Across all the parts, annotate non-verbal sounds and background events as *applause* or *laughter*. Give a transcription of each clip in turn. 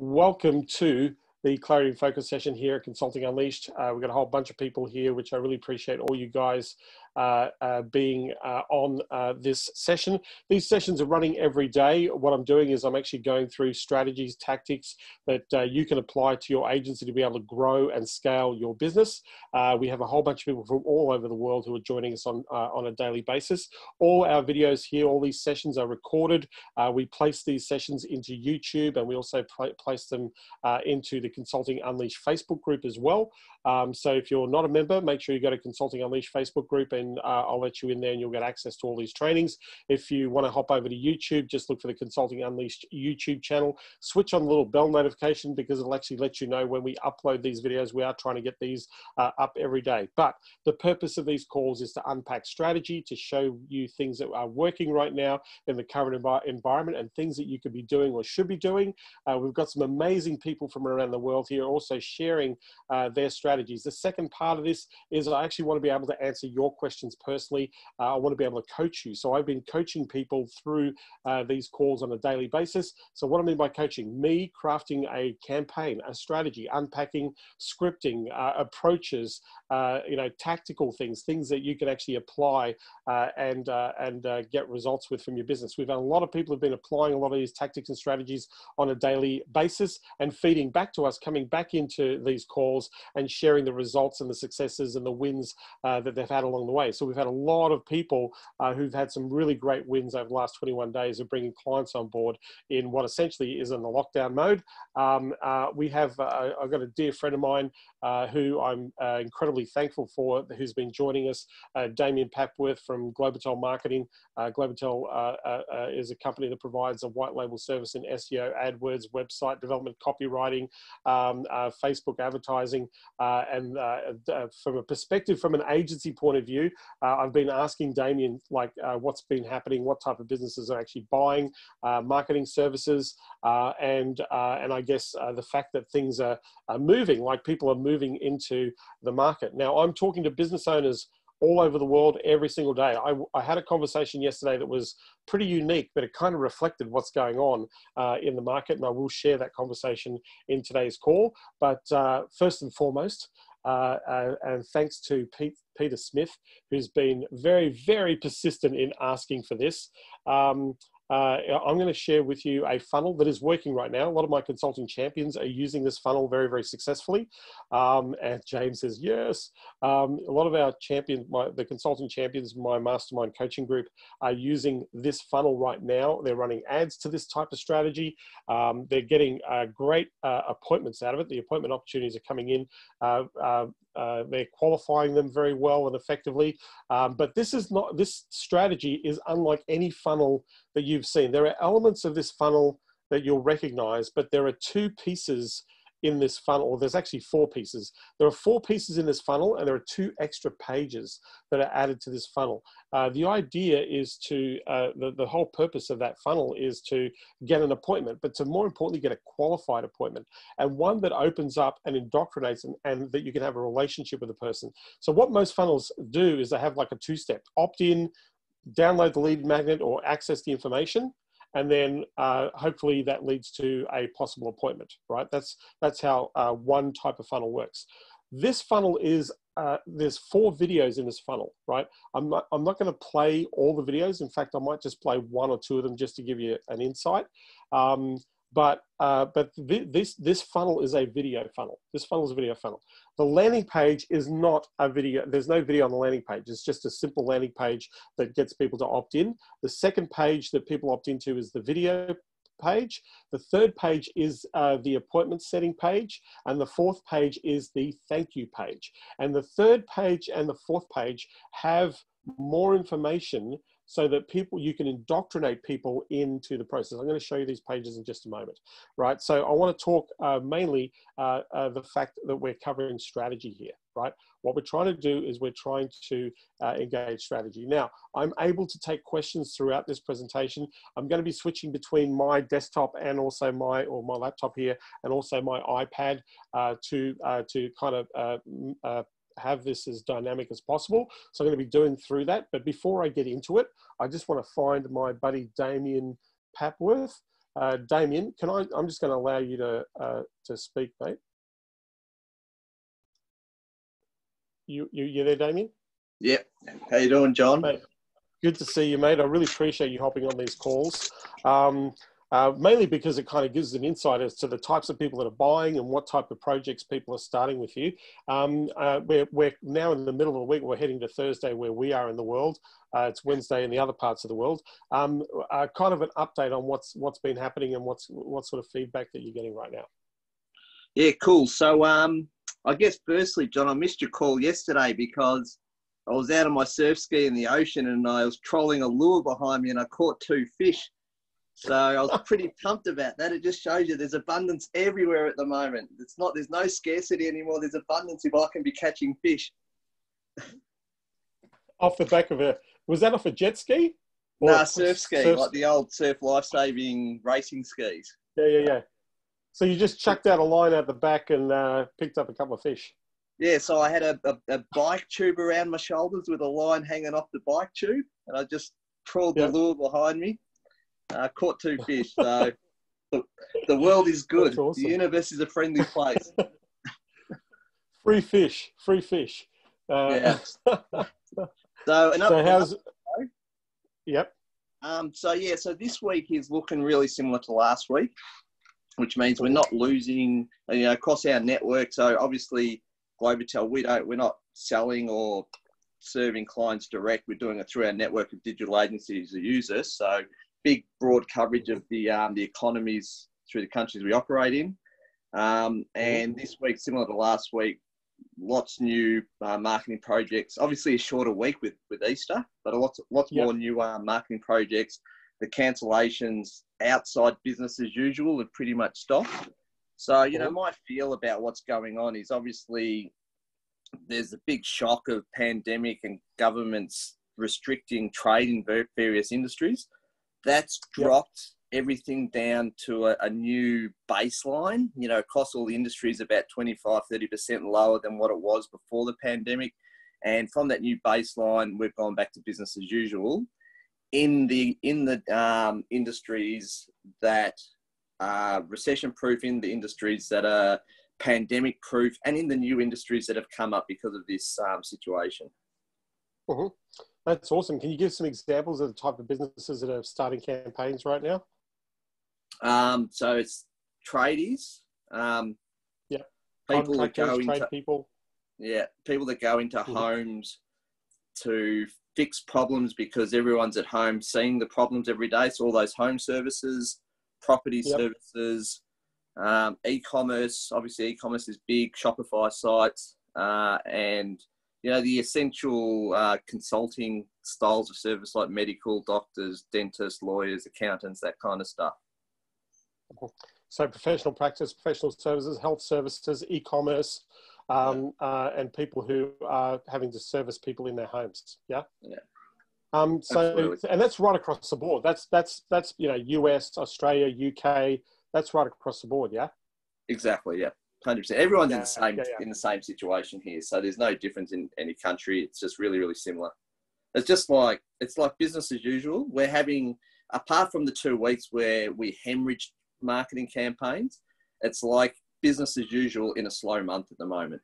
welcome to the Clarity and Focus session here at Consulting Unleashed. Uh, we've got a whole bunch of people here, which I really appreciate all you guys Uh, uh, being uh, on uh, this session. These sessions are running every day. What I'm doing is I'm actually going through strategies, tactics that you can apply to your agency to be able to grow and scale your business. we have a whole bunch of people from all over the world who are joining us on, on a daily basis. All our videos here, all these sessions are recorded. we place these sessions into YouTube and we also place them into the Consulting Unleashed Facebook group as well. Um, so if you're not a member, make sure you go to Consulting Unleashed Facebook group and uh, I'll let you in there and you'll get access to all these trainings. If you want to hop over to YouTube, just look for the Consulting Unleashed YouTube channel. Switch on the little bell notification because it'll actually let you know when we upload these videos. We are trying to get these uh, up every day. But the purpose of these calls is to unpack strategy, to show you things that are working right now in the current env environment and things that you could be doing or should be doing. Uh, we've got some amazing people from around the world here also sharing uh, their strategies. The second part of this is I actually want to be able to answer your questions personally. Uh, I want to be able to coach you. So I've been coaching people through uh, these calls on a daily basis. So what I mean by coaching, me crafting a campaign, a strategy, unpacking, scripting, uh, approaches, uh, you know, tactical things, things that you can actually apply uh, and and get results with from your business. We've had a lot of people have been applying a lot of these tactics and strategies on a daily basis and feeding back to us, coming back into these calls and sharing the results and the successes and the wins uh, that they've had along the way. So we've had a lot of people uh, who've had some really great wins over the last 21 days of bringing clients on board in what essentially is in the lockdown mode. Um, uh, we have, uh, I've got a dear friend of mine uh, who I'm uh, incredibly thankful for, who's been joining us, Damien Papworth from Globatel Marketing. Globatel is a company that provides a white label service in SEO, AdWords, website development, copywriting, um, Facebook advertising, uh, and uh, uh, from a perspective, from an agency point of view, I've been asking Damien, like, what's been happening, what type of businesses are actually buying marketing services, and, and I guess the fact that things are, are moving, like people are moving into the market. Now, I'm talking to business owners all over the world every single day. I, I, had a conversation yesterday that was pretty unique, but it kind of reflected what's going on uh, in the market, and I will share that conversation in today's call. But uh, first and foremost, uh, uh and thanks to Pete, Peter Smith, who's been very, very persistent in asking for this. Um, uh, I'm going to share with you a funnel that is working right now. A lot of my consulting champions are using this funnel very, very successfully. Um, and James says, yes. Um, a lot of our champions, the consulting champions, my mastermind coaching group, are using this funnel right now. They're running ads to this type of strategy. Um, they're getting uh, great uh, appointments out of it. The appointment opportunities are coming in. Uh, uh, uh, they're qualifying them very well and effectively. Um, but this is not, this strategy is unlike any funnel that you've seen. There are elements of this funnel that you'll recognize, but there are two pieces in this funnel, or there's actually four pieces. There are four pieces in this funnel, and there are two extra pages that are added to this funnel. Uh, the idea is to, uh, the, the whole purpose of that funnel is to get an appointment, but to more importantly, get a qualified appointment and one that opens up and indoctrinates and, and that you can have a relationship with a person. So, what most funnels do is they have like a two step opt in, download the lead magnet, or access the information and then uh, hopefully that leads to a possible appointment, right? That's, that's how uh, one type of funnel works. This funnel is, uh, there's four videos in this funnel, right? I'm not, I'm not gonna play all the videos. In fact, I might just play one or two of them just to give you an insight. Um, but uh, but this this funnel is a video funnel. This funnel is a video funnel. The landing page is not a video. There's no video on the landing page. It's just a simple landing page that gets people to opt in. The second page that people opt into is the video page. The third page is uh, the appointment setting page. And the fourth page is the thank you page. And the third page and the fourth page have more information so that people you can indoctrinate people into the process. I'm going to show you these pages in just a moment, right? So I want to talk uh, mainly uh, uh, the fact that we're covering strategy here, right? What we're trying to do is we're trying to uh, engage strategy. Now, I'm able to take questions throughout this presentation. I'm going to be switching between my desktop and also my or my laptop here, and also my iPad uh, to uh, to kind of have this as dynamic as possible. So I'm going to be doing through that. But before I get into it, I just want to find my buddy Damien Papworth. Uh, Damien, can I? I'm just going to allow you to uh, to speak, mate. You you you there, Damien? Yep. How you doing, John? Mate, good to see you, mate. I really appreciate you hopping on these calls. Um, uh, mainly because it kind of gives an insight as to the types of people that are buying and what type of projects people are starting with you. Um, uh, we're, we're now in the middle of the week. We're heading to Thursday where we are in the world. Uh, it's Wednesday in the other parts of the world. Um, uh, kind of an update on what's what's been happening and what's what sort of feedback that you're getting right now. Yeah, cool. So um, I guess firstly, John, I missed your call yesterday because I was out on my surf ski in the ocean and I was trolling a lure behind me and I caught two fish. So I was pretty pumped about that. It just shows you there's abundance everywhere at the moment. It's not there's no scarcity anymore. There's abundance if I can be catching fish. off the back of a was that off a jet ski? No, nah, surf ski, surf... like the old surf life saving racing skis. Yeah, yeah, yeah. So you just chucked out a line out the back and uh, picked up a couple of fish. Yeah, so I had a, a, a, bike tube around my shoulders with a line hanging off the bike tube, and I just trawled the lure behind me uh, caught two fish. So the, the world is good. Awesome. The universe is a friendly place. *laughs* free fish, free fish. Uh, yeah. *laughs* so, an so how's? Yep. Um, so yeah, so this week is looking really similar to last week, which means we're not losing, you know, across our network. So obviously, Globotel, we don't, we're not selling or serving clients direct. We're doing it through our network of digital agencies that use us. So big broad coverage of the um, the economies through the countries we operate in. Um, and this week, similar to last week, lots new uh, marketing projects. Obviously, a shorter week with with Easter, but a lots lots yep. more new uh, marketing projects. The cancellations outside business as usual have pretty much stopped. So you know, my feel about what's going on is obviously there's a big shock of pandemic and governments restricting trade in various industries that's dropped yep. everything down to a, a, new baseline. You know, across all the industries, about 25, 30% lower than what it was before the pandemic. And from that new baseline, we've gone back to business as usual. In the in the um, industries that are recession proof, in the industries that are pandemic proof, and in the new industries that have come up because of this um, situation. Mm-hmm. That's awesome. Can you give some examples of the type of businesses that are starting campaigns right now? Um, so it's tradies. Um, yeah. People that go into people. Yeah, people that go into mm-hmm. homes to fix problems because everyone's at home seeing the problems every day. So all those home services, property yep. services, um, e-commerce. Obviously, e-commerce is big. Shopify sites uh, and you know, the essential uh, consulting styles of service like medical, doctors, dentists, lawyers, accountants, that kind of stuff. So professional practice, professional services, health services, e-commerce, um, uh, and people who are having to service people in their homes. Yeah. Yeah. Um, so, Absolutely. and that's right across the board. That's that's that's you know, US, Australia, UK. That's right across the board. Yeah. Exactly. Yeah hundred percent. Everyone's yeah, in the same yeah, yeah. in the same situation here, so there's no difference in any country. It's just really, really similar. It's just like it's like business as usual. We're having, apart from the two weeks where we hemorrhaged marketing campaigns, it's like business as usual in a slow month at the moment.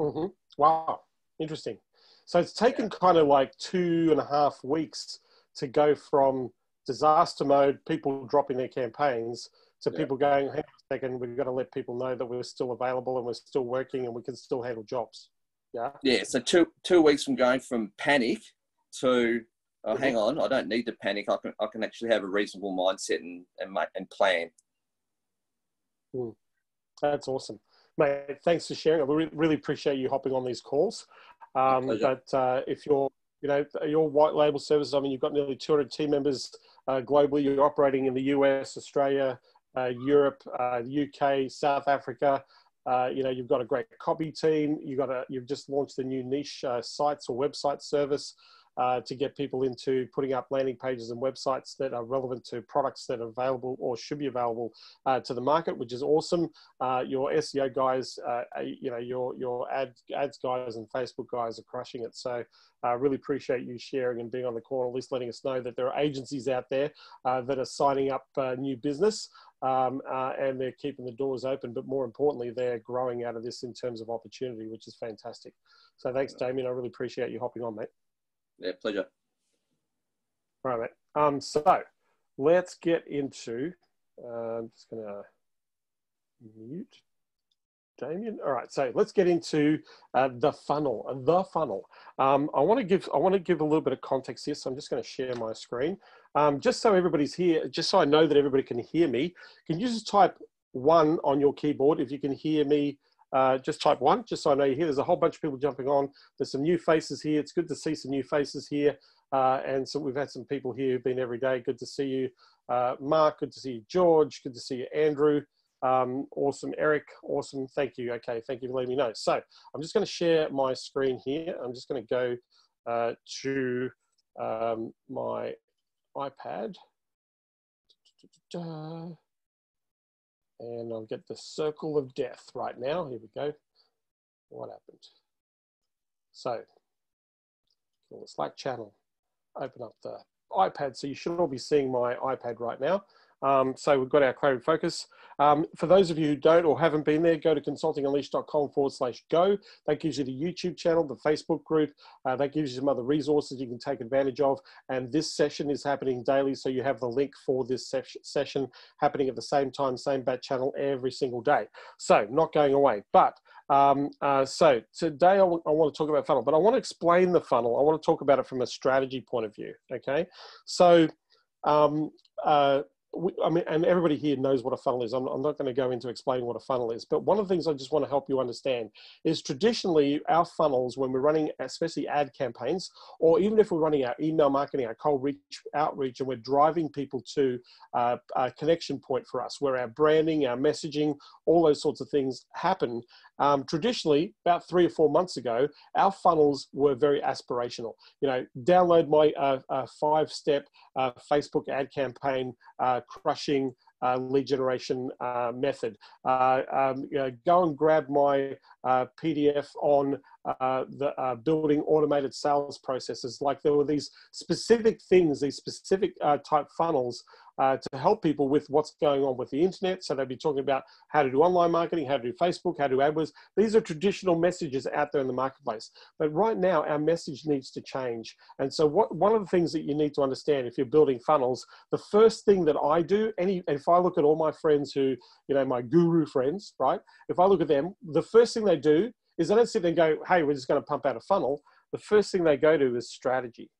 Mm-hmm. Wow, interesting. So it's taken kind of like two and a half weeks to go from disaster mode, people dropping their campaigns, to people going, hey, second, we've got to let people know that we're still available and we're still working and we can still handle jobs. Yeah. Yeah. So two two weeks from going from panic to oh, hang on, I don't need to panic. I can I can actually have a reasonable mindset and and, and plan. Mm. That's awesome, mate. Thanks for sharing. We really appreciate you hopping on these calls. Um, but uh, if you're you know your white label services, I mean, you've got nearly 200 team members uh, globally. You're operating in the US, Australia, Europe, uh, UK, South Africa. Uh, you know, you've got a great copy team. You've got a, you've just launched a new niche sites or website service. uh, to get people into putting up landing pages and websites that are relevant to products that are available or should be available uh, to the market, which is awesome. Uh, your SEO guys, uh, you know, your your ad, ads guys and Facebook guys are crushing it. So I really appreciate you sharing and being on the call, at least letting us know that there are agencies out there uh, that are signing up new business um, uh, and they're keeping the doors open. But more importantly, they're growing out of this in terms of opportunity, which is fantastic. So thanks, Damien. I really appreciate you hopping on, mate. Yeah, pleasure. All right, mate. Um, so let's get into. Uh, I'm just gonna mute. Damien. All right, so let's get into uh, the funnel. The funnel. Um, I want to give I want to give a little bit of context here, so I'm just going to share my screen, um, just so everybody's here, just so I know that everybody can hear me. Can you just type one on your keyboard if you can hear me? Uh, just type one, just so I know you're here. There's a whole bunch of people jumping on. There's some new faces here. It's good to see some new faces here, uh, and so we've had some people here who've been every day. Good to see you, uh, Mark. Good to see you, George. Good to see you, Andrew. Um, awesome, Eric. Awesome. Thank you. Okay, thank you for letting me know. So I'm just going to share my screen here. I'm just going to go uh, to um, my iPad. And I'll get the circle of death right now. Here we go. What happened? So, the Slack channel. Open up the iPad. So you should all be seeing my iPad right now. Um, so we've got our Clarity Focus. Um, for those of you who don't or haven't been there, go to consultingunleashed.com forward slash go. That gives you the YouTube channel, the Facebook group. Uh, that gives you some other resources you can take advantage of. And this session is happening daily. So you have the link for this se session happening at the same time, same bat channel every single day. So not going away. But um, uh, so today I, want to talk about funnel, but I want to explain the funnel. I want to talk about it from a strategy point of view. Okay. So um, uh, we, I mean, and everybody here knows what a funnel is. I'm, I'm not going to go into explaining what a funnel is, but one of the things I just want to help you understand is traditionally our funnels, when we're running especially ad campaigns, or even if we're running our email marketing, our cold reach outreach, and we're driving people to uh, a connection point for us, where our branding, our messaging, all those sorts of things happen. Um, traditionally, about three or four months ago, our funnels were very aspirational. You know, download my uh, uh, five-step uh, Facebook ad campaign uh, crushing uh, lead generation uh, method. Uh, um, you know, go and grab my PDF on uh, the building automated sales processes. Like there were these specific things, these specific type funnels uh, to help people with what's going on with the internet. So they'd be talking about how to do online marketing, how to do Facebook, how to do AdWords. These are traditional messages out there in the marketplace. But right now, our message needs to change. And so what, one of the things that you need to understand if you're building funnels, the first thing that I do, any, if I look at all my friends who, you know, my guru friends, right? If I look at them, the first thing they do is they don't sit there and go, hey, we're just going to pump out a funnel. The first thing they go to is strategy,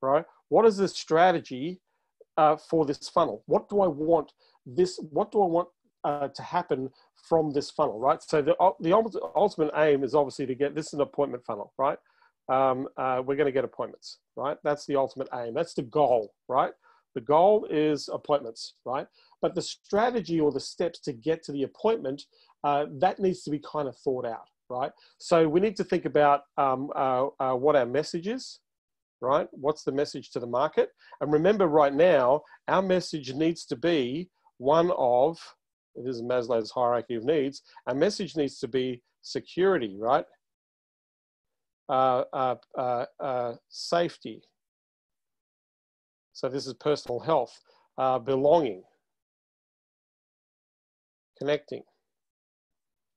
right? What is the strategy uh, for this funnel? What do I want this? What do I want uh, to happen from this funnel? Right. So the the ultimate aim is obviously to get this is an appointment funnel, right? Um, uh, we're going to get appointments, right? That's the ultimate aim. That's the goal, right? The goal is appointments, right? But the strategy or the steps to get to the appointment, uh, that needs to be kind of thought out, right? So we need to think about um, uh, uh, what our message is, right? What's the message to the market? And remember, right now, our message needs to be one of this is Maslow's hierarchy of needs. Our message needs to be security, right? Uh, uh, safety. So this is personal health, belonging, connecting,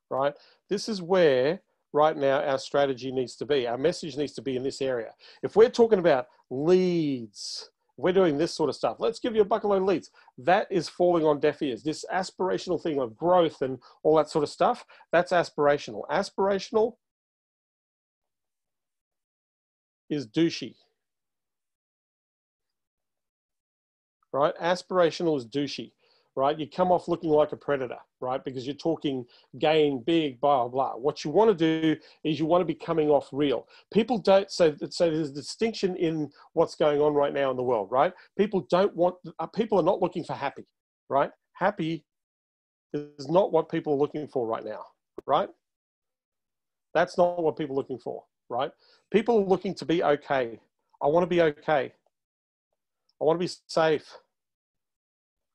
right? This is where right now our strategy needs to be. Our message needs to be in this area. If we're talking about leads, we're doing this sort of stuff. Let's give you a bucket load of leads. That is falling on deaf ears. This aspirational thing of growth and all that sort of stuff, that's aspirational. Aspirational is douchey. Right? Aspirational is douchey right? You come off looking like a predator, right? Because you're talking gain big, blah, blah. What you want to do is you want to be coming off real. People don't, so, so there's a distinction in what's going on right now in the world, right? People don't want, uh, people are not looking for happy, right? Happy is not what people are looking for right now, right? That's not what people are looking for. right? People are looking to be okay. I want to be okay. I want to be safe,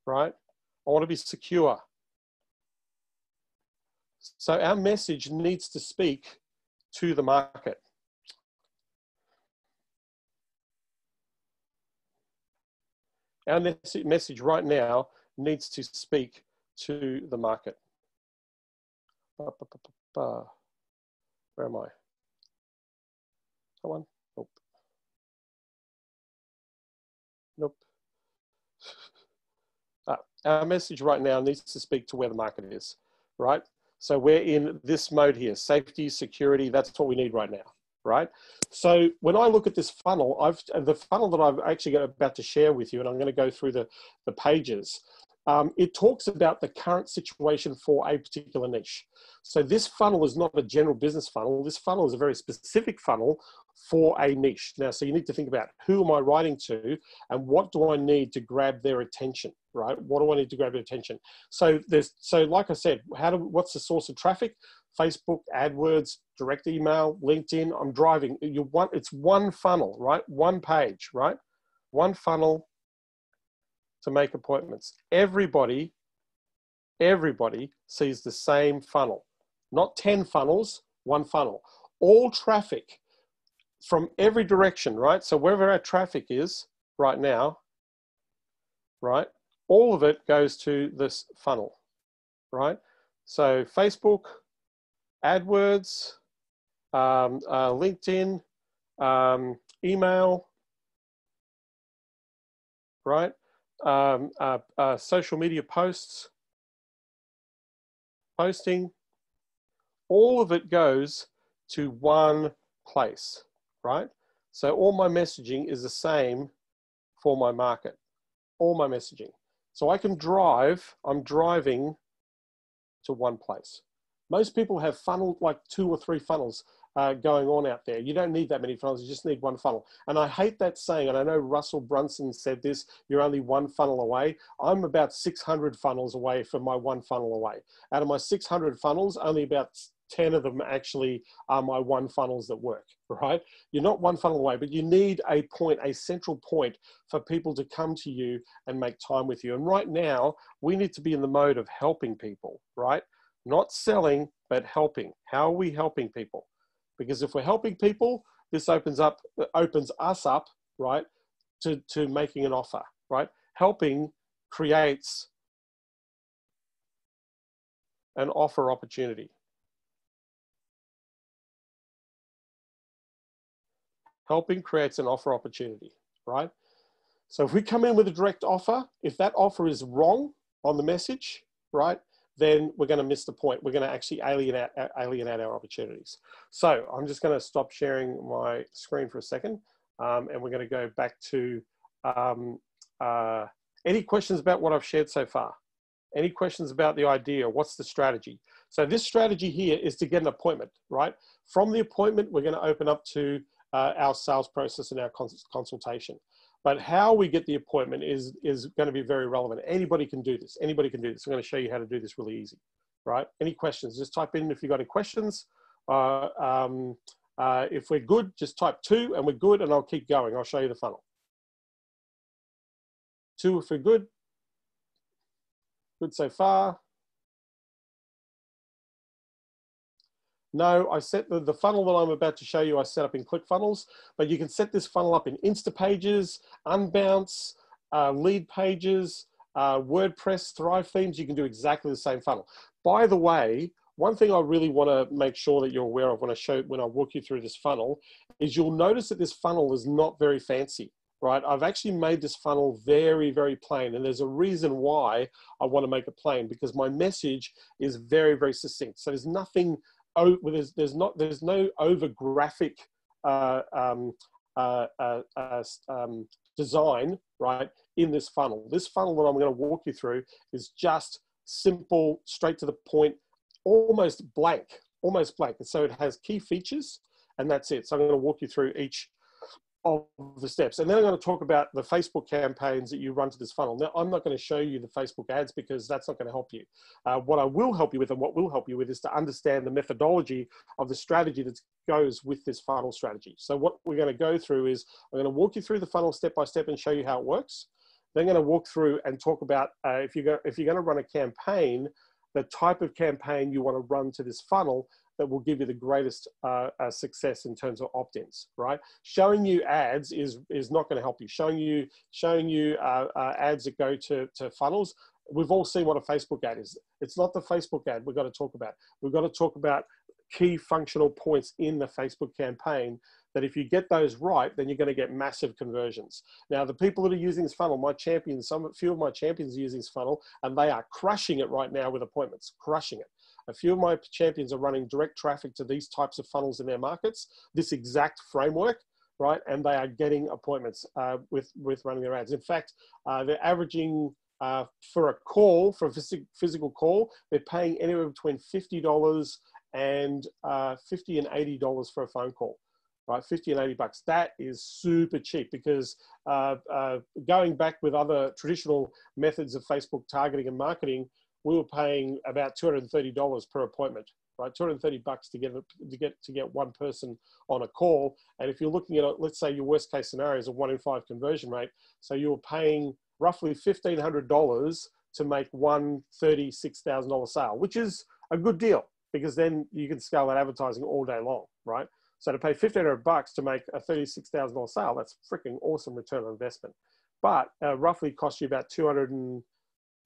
right? I want to be secure. So our message needs to speak to the market. Our message right now needs to speak to the market. Where am I? Come on. Our message right now needs to speak to where the market is, right? So we're in this mode here, safety, security, that's what we need right now, right? So when I look at this funnel, I've the funnel that I've actually got about to share with you, and I'm going to go through the, the pages. Um, it talks about the current situation for a particular niche. So this funnel is not a general business funnel. This funnel is a very specific funnel for a niche. Now, so you need to think about who am I writing to and what do I need to grab their attention, right? What do I need to grab their attention? So there's, so like I said, how do, what's the source of traffic? Facebook, AdWords, direct email, LinkedIn. I'm driving. You want, it's one funnel, right? One page, right? One funnel to make appointments. Everybody, everybody sees the same funnel, not 10 funnels, one funnel. All traffic from every direction, right? So wherever our traffic is right now, right, all of it goes to this funnel, right? So Facebook, AdWords, um, uh, LinkedIn, um, email, right? Um, uh, uh, social media posts, posting, all of it goes to one place right? So all my messaging is the same for my market, all my messaging. So I can drive, I'm driving to one place. Most people have funnel, like two or three funnels uh, going on out there. You don't need that many funnels, you just need one funnel. And I hate that saying, and I know Russell Brunson said this, you're only one funnel away. I'm about 600 funnels away from my one funnel away. Out of my 600 funnels, only about 10 of them actually are my one funnels that work, right? You're not one funnel away, but you need a point, a central point for people to come to you and make time with you. And right now, we need to be in the mode of helping people, right? Not selling, but helping. How are we helping people? Because if we're helping people, this opens up, opens us up, right, to, to making an offer, right? Helping creates an offer opportunity. helping creates an offer opportunity, right? So if we come in with a direct offer, if that offer is wrong on the message, right, then we're going to miss the point. We're going to actually alienate, alienate our opportunities. So I'm just going to stop sharing my screen for a second, um, and we're going to go back to um, uh, any questions about what I've shared so far? Any questions about the idea? What's the strategy? So this strategy here is to get an appointment, right? From the appointment, we're going to open up to uh, our sales process and our cons consultation. But how we get the appointment is, is going to be very relevant. Anybody can do this. Anybody can do this. I'm going to show you how to do this really easy, right? Any questions? Just type in if you've got any questions. Uh, um, uh, if we're good, just type two and we're good and I'll keep going. I'll show you the funnel. Two if we're good. Good so far. No, I set the, the funnel that I'm about to show you, I set up in ClickFunnels, but you can set this funnel up in Instapages, Unbounce, uh, Leadpages, uh, WordPress, Thrive themes, you can do exactly the same funnel. By the way, one thing I really want to make sure that you're aware of when I show when I walk you through this funnel is you'll notice that this funnel is not very fancy, right? I've actually made this funnel very, very plain, and there's a reason why I want to make it plain because my message is very, very succinct. So there's nothing oh, there's, there's not there's no over graphic uh, um, uh, uh, uh, um, design right in this funnel. This funnel that I'm going to walk you through is just simple, straight to the point, almost blank, almost blank. And so it has key features, and that's it. So I'm going to walk you through each of the steps. And then I'm going to talk about the Facebook campaigns that you run to this funnel. Now, I'm not going to show you the Facebook ads because that's not going to help you. Uh, what I will help you with and what will help you with is to understand the methodology of the strategy that goes with this funnel strategy. So what we're going to go through is I'm going to walk you through the funnel step by step and show you how it works. Then I'm going to walk through and talk about uh, if, you're go, if you're going to run a campaign, the type of campaign you want to run to this funnel that will give you the greatest uh, uh, success in terms of opt-ins, right? Showing you ads is is not going to help you. Showing you showing you uh, uh, ads that go to to funnels. We've all seen what a Facebook ad is. It's not the Facebook ad we've got to talk about. We've got to talk about key functional points in the Facebook campaign that if you get those right, then you're going to get massive conversions. Now, the people that are using this funnel, my champions, some few of my champions are using this funnel, and they are crushing it right now with appointments, crushing it. A few of my champions are running direct traffic to these types of funnels in their markets, this exact framework, right? And they are getting appointments uh, with, with running their ads. In fact, uh, they're averaging uh, for a call, for a physical call, they're paying anywhere between $50 and uh, 50 and $80 for a phone call right? 50 and 80 bucks. That is super cheap because uh, uh, going back with other traditional methods of Facebook targeting and marketing, we were paying about $230 per appointment, right? 230 bucks to get to get to get one person on a call. And if you're looking at, let's say your worst case scenario is a one in five conversion rate, so you're paying roughly $1,500 to make one $36,000 sale, which is a good deal because then you can scale that advertising all day long, right? So to pay 1500 bucks to make a $36,000 sale, that's freaking awesome return on investment. But uh, roughly costs you about 200 and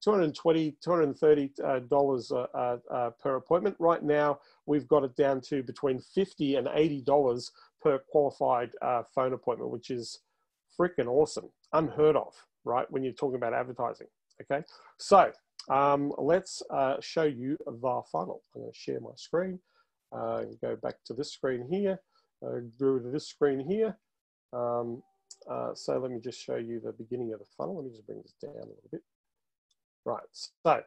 220 230 uh, dollars uh, uh, uh, per appointment. Right now we've got it down to between 50 and 80 dollars per qualified uh, phone appointment which is freaking awesome. Unheard of right when you're talking about advertising okay? So um, let's uh, show you the funnel i'm going to share my screen. Go back to this screen here. Go to this screen here. Um, so let me just show you the beginning of the funnel. Let me just bring this down a little bit Right, so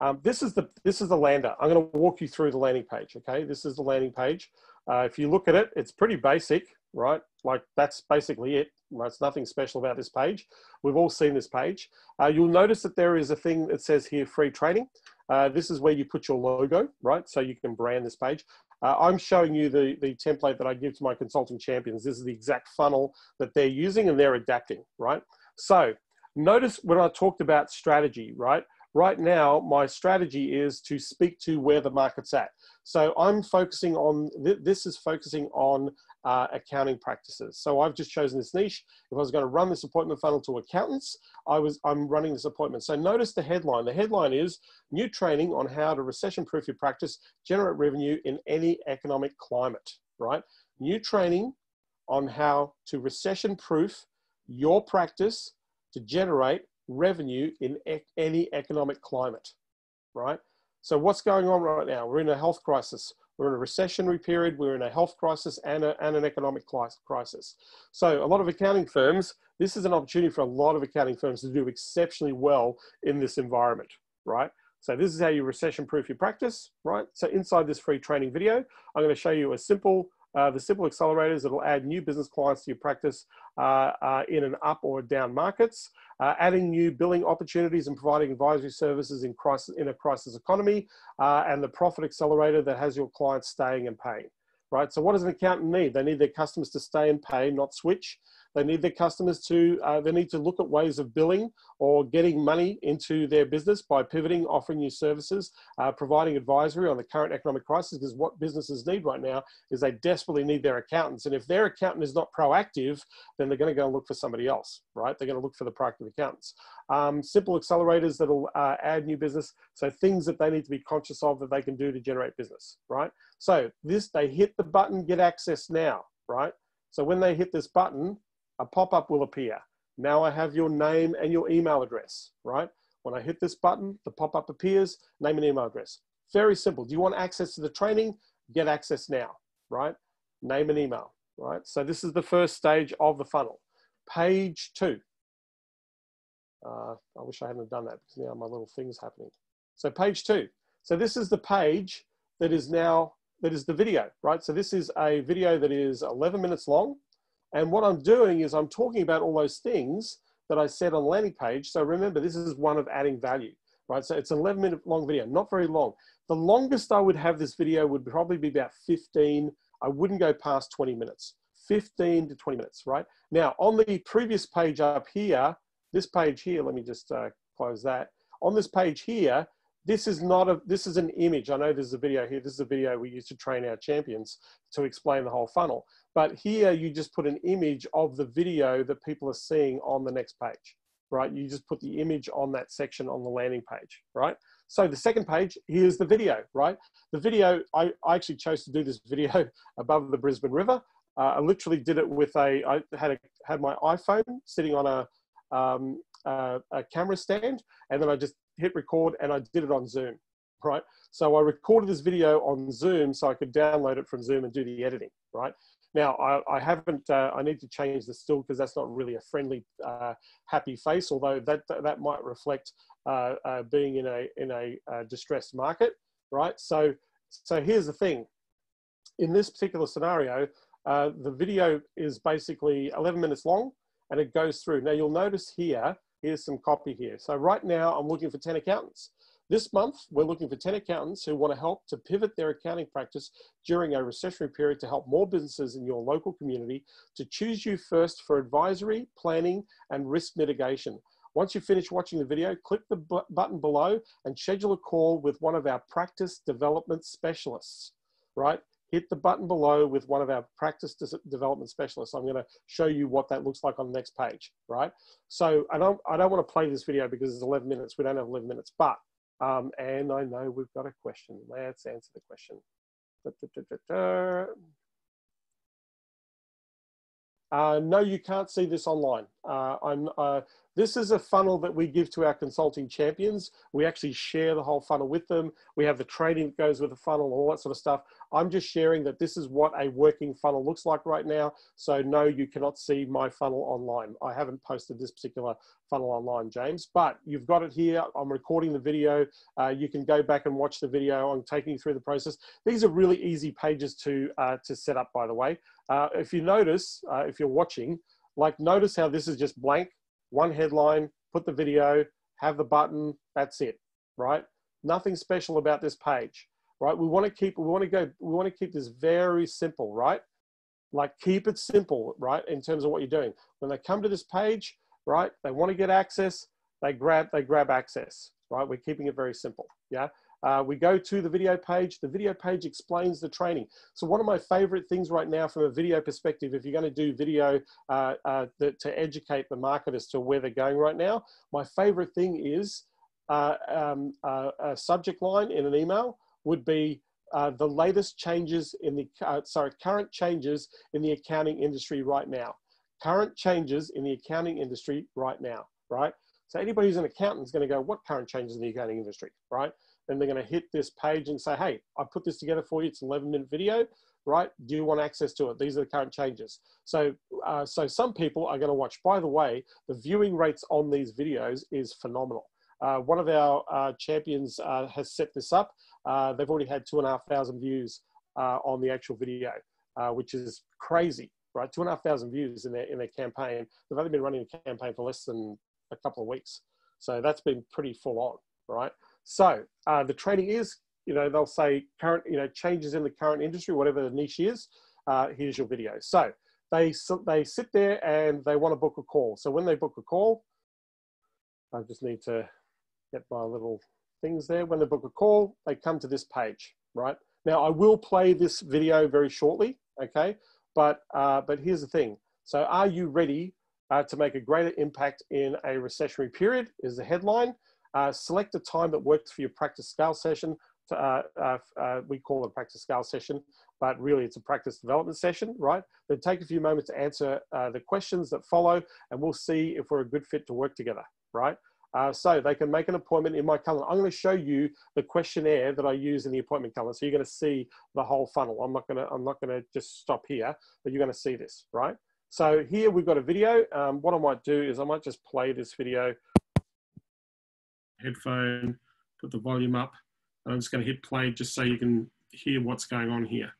um, this is the this is the lander. I'm going to walk you through the landing page. Okay, this is the landing page. Uh, if you look at it, it's pretty basic, right? Like that's basically it. There's nothing special about this page. We've all seen this page. Uh, you'll notice that there is a thing that says here free training. Uh, this is where you put your logo, right? So you can brand this page. Uh, I'm showing you the, the template that I give to my consulting champions. This is the exact funnel that they're using and they're adapting, right? So Notice when I talked about strategy, right? Right now, my strategy is to speak to where the market's at. So I'm focusing on, th this is focusing on uh, accounting practices. So I've just chosen this niche. If I was going to run this appointment funnel to accountants, I was, I'm running this appointment. So notice the headline. The headline is new training on how to recession-proof your practice, generate revenue in any economic climate, right? New training on how to recession-proof your practice, to generate revenue in e any economic climate, right? So what's going on right now? We're in a health crisis. We're in a recessionary period. We're in a health crisis and, a, and an economic crisis. So a lot of accounting firms, this is an opportunity for a lot of accounting firms to do exceptionally well in this environment, right? So this is how you recession proof your practice, right? So inside this free training video, I'm going to show you a simple uh, the simple accelerators that will add new business clients to your practice uh, uh, in an up or down markets, uh, adding new billing opportunities and providing advisory services in, crisis, in a crisis economy, uh, and the profit accelerator that has your clients staying and paying. Right. So, what does an accountant need? They need their customers to stay and pay, not switch. They need their customers to, uh, they need to look at ways of billing or getting money into their business by pivoting, offering new services, uh, providing advisory on the current economic crisis. Because what businesses need right now is they desperately need their accountants. And if their accountant is not proactive, then they're going to go and look for somebody else, right? They're going to look for the proactive accountants. Um, simple accelerators that'll uh, add new business. So things that they need to be conscious of that they can do to generate business, right? So this, they hit the button, get access now, right? So when they hit this button, a pop-up will appear. Now I have your name and your email address, right? When I hit this button, the pop-up appears, name and email address. Very simple. Do you want access to the training? Get access now, right? Name and email, right? So this is the first stage of the funnel. Page two. Uh, I wish I hadn't done that because now my little thing's happening. So page two. So this is the page that is now, that is the video, right? So this is a video that is 11 minutes long And what I'm doing is I'm talking about all those things that I said on the landing page. So remember, this is one of adding value, right? So it's an 11 minute long video, not very long. The longest I would have this video would probably be about 15. I wouldn't go past 20 minutes, 15 to 20 minutes, right? Now, on the previous page up here, this page here, let me just uh, close that. On this page here, this is not a, this is an image. I know there's a video here. This is a video we use to train our champions to explain the whole funnel. But here you just put an image of the video that people are seeing on the next page, right? You just put the image on that section on the landing page, right? So the second page, here's the video, right? The video, I, I actually chose to do this video *laughs* above the Brisbane River. Uh, I literally did it with a, I had, a, had my iPhone sitting on a, um, uh, a camera stand, and then I just hit record and I did it on Zoom, right? So I recorded this video on Zoom so I could download it from Zoom and do the editing, right? Now, I, I haven't, uh, I need to change the still because that's not really a friendly, uh, happy face, although that, that might reflect uh, uh being in a, in a uh, distressed market, right? So, so here's the thing. In this particular scenario, uh, the video is basically 11 minutes long and it goes through. Now you'll notice here, here's some copy here. So right now I'm looking for 10 accountants. This month, we're looking for 10 accountants who want to help to pivot their accounting practice during a recessionary period to help more businesses in your local community to choose you first for advisory, planning, and risk mitigation. Once you finish watching the video, click the button below and schedule a call with one of our practice development specialists, right? Hit the button below with one of our practice development specialists. I'm gonna show you what that looks like on the next page, right? So I don't, I don't wanna play this video because it's 11 minutes. We don't have 11 minutes, but um, and I know we've got a question. Let's answer the question. Da, da, da, uh, no, you can't see this online. Uh, I'm, uh, this is a funnel that we give to our consulting champions. We actually share the whole funnel with them. We have the training that goes with the funnel, all that sort of stuff. I'm just sharing that this is what a working funnel looks like right now. So no, you cannot see my funnel online. I haven't posted this particular funnel online, James, but you've got it here. I'm recording the video. Uh, you can go back and watch the video. I'm taking you through the process. These are really easy pages to, uh, to set up, by the way. Uh, if you notice, uh, if you're watching, like notice how this is just blank one headline, put the video, have the button, that's it, right? Nothing special about this page, right? We want to keep, we want to go, we want to keep this very simple, right? Like keep it simple, right? In terms of what you're doing. When they come to this page, right, they want to get access, they grab, they grab access, right? We're keeping it very simple, yeah? Uh, we go to the video page. The video page explains the training. So one of my favorite things right now from a video perspective, if you're going to do video uh, uh, to educate the market as to where they're going right now, my favorite thing is uh, um, uh, a subject line in an email would be uh, the latest changes in the, sorry, current changes in the accounting industry right now. Current changes in the accounting industry right now, right? So anybody who's an accountant is going to go, what current changes in the accounting industry, right? Then they're going to hit this page and say, hey, I put this together for you. It's an 11 minute video, right? Do you want access to it? These are the current changes. So, uh, so some people are going to watch. By the way, the viewing rates on these videos is phenomenal. Uh, one of our uh, champions uh, has set this up. Uh, they've already had two and a half thousand views uh, on the actual video, which is crazy, right? Two and a half thousand views in their in their campaign. They've only been running the campaign for less than a couple of weeks, so that's been pretty full on, right? So uh, the training is, you know, they'll say current, you know, changes in the current industry, whatever the niche is. Uh, here's your video. So they they sit there and they want to book a call. So when they book a call, I just need to get my little things there. When they book a call, they come to this page, right? Now I will play this video very shortly, okay? But uh, but here's the thing. So are you ready uh, to make a greater impact in a recessionary period? Is the headline. Uh, select a time that works for your practice scale session. To, uh, uh, we call it a practice scale session, but really it's a practice development session, right? Then take a few moments to answer the questions that follow and we'll see if we're a good fit to work together, right? Uh, so they can make an appointment in my calendar. I'm going to show you the questionnaire that I use in the appointment calendar. So you're going to see the whole funnel. I'm not going to, I'm not going to just stop here, but you're going to see this, right? So here we've got a video. Um, what I might do is I might just play this video headphone, put the volume up. And I'm just going to hit play just so you can hear what's going on here.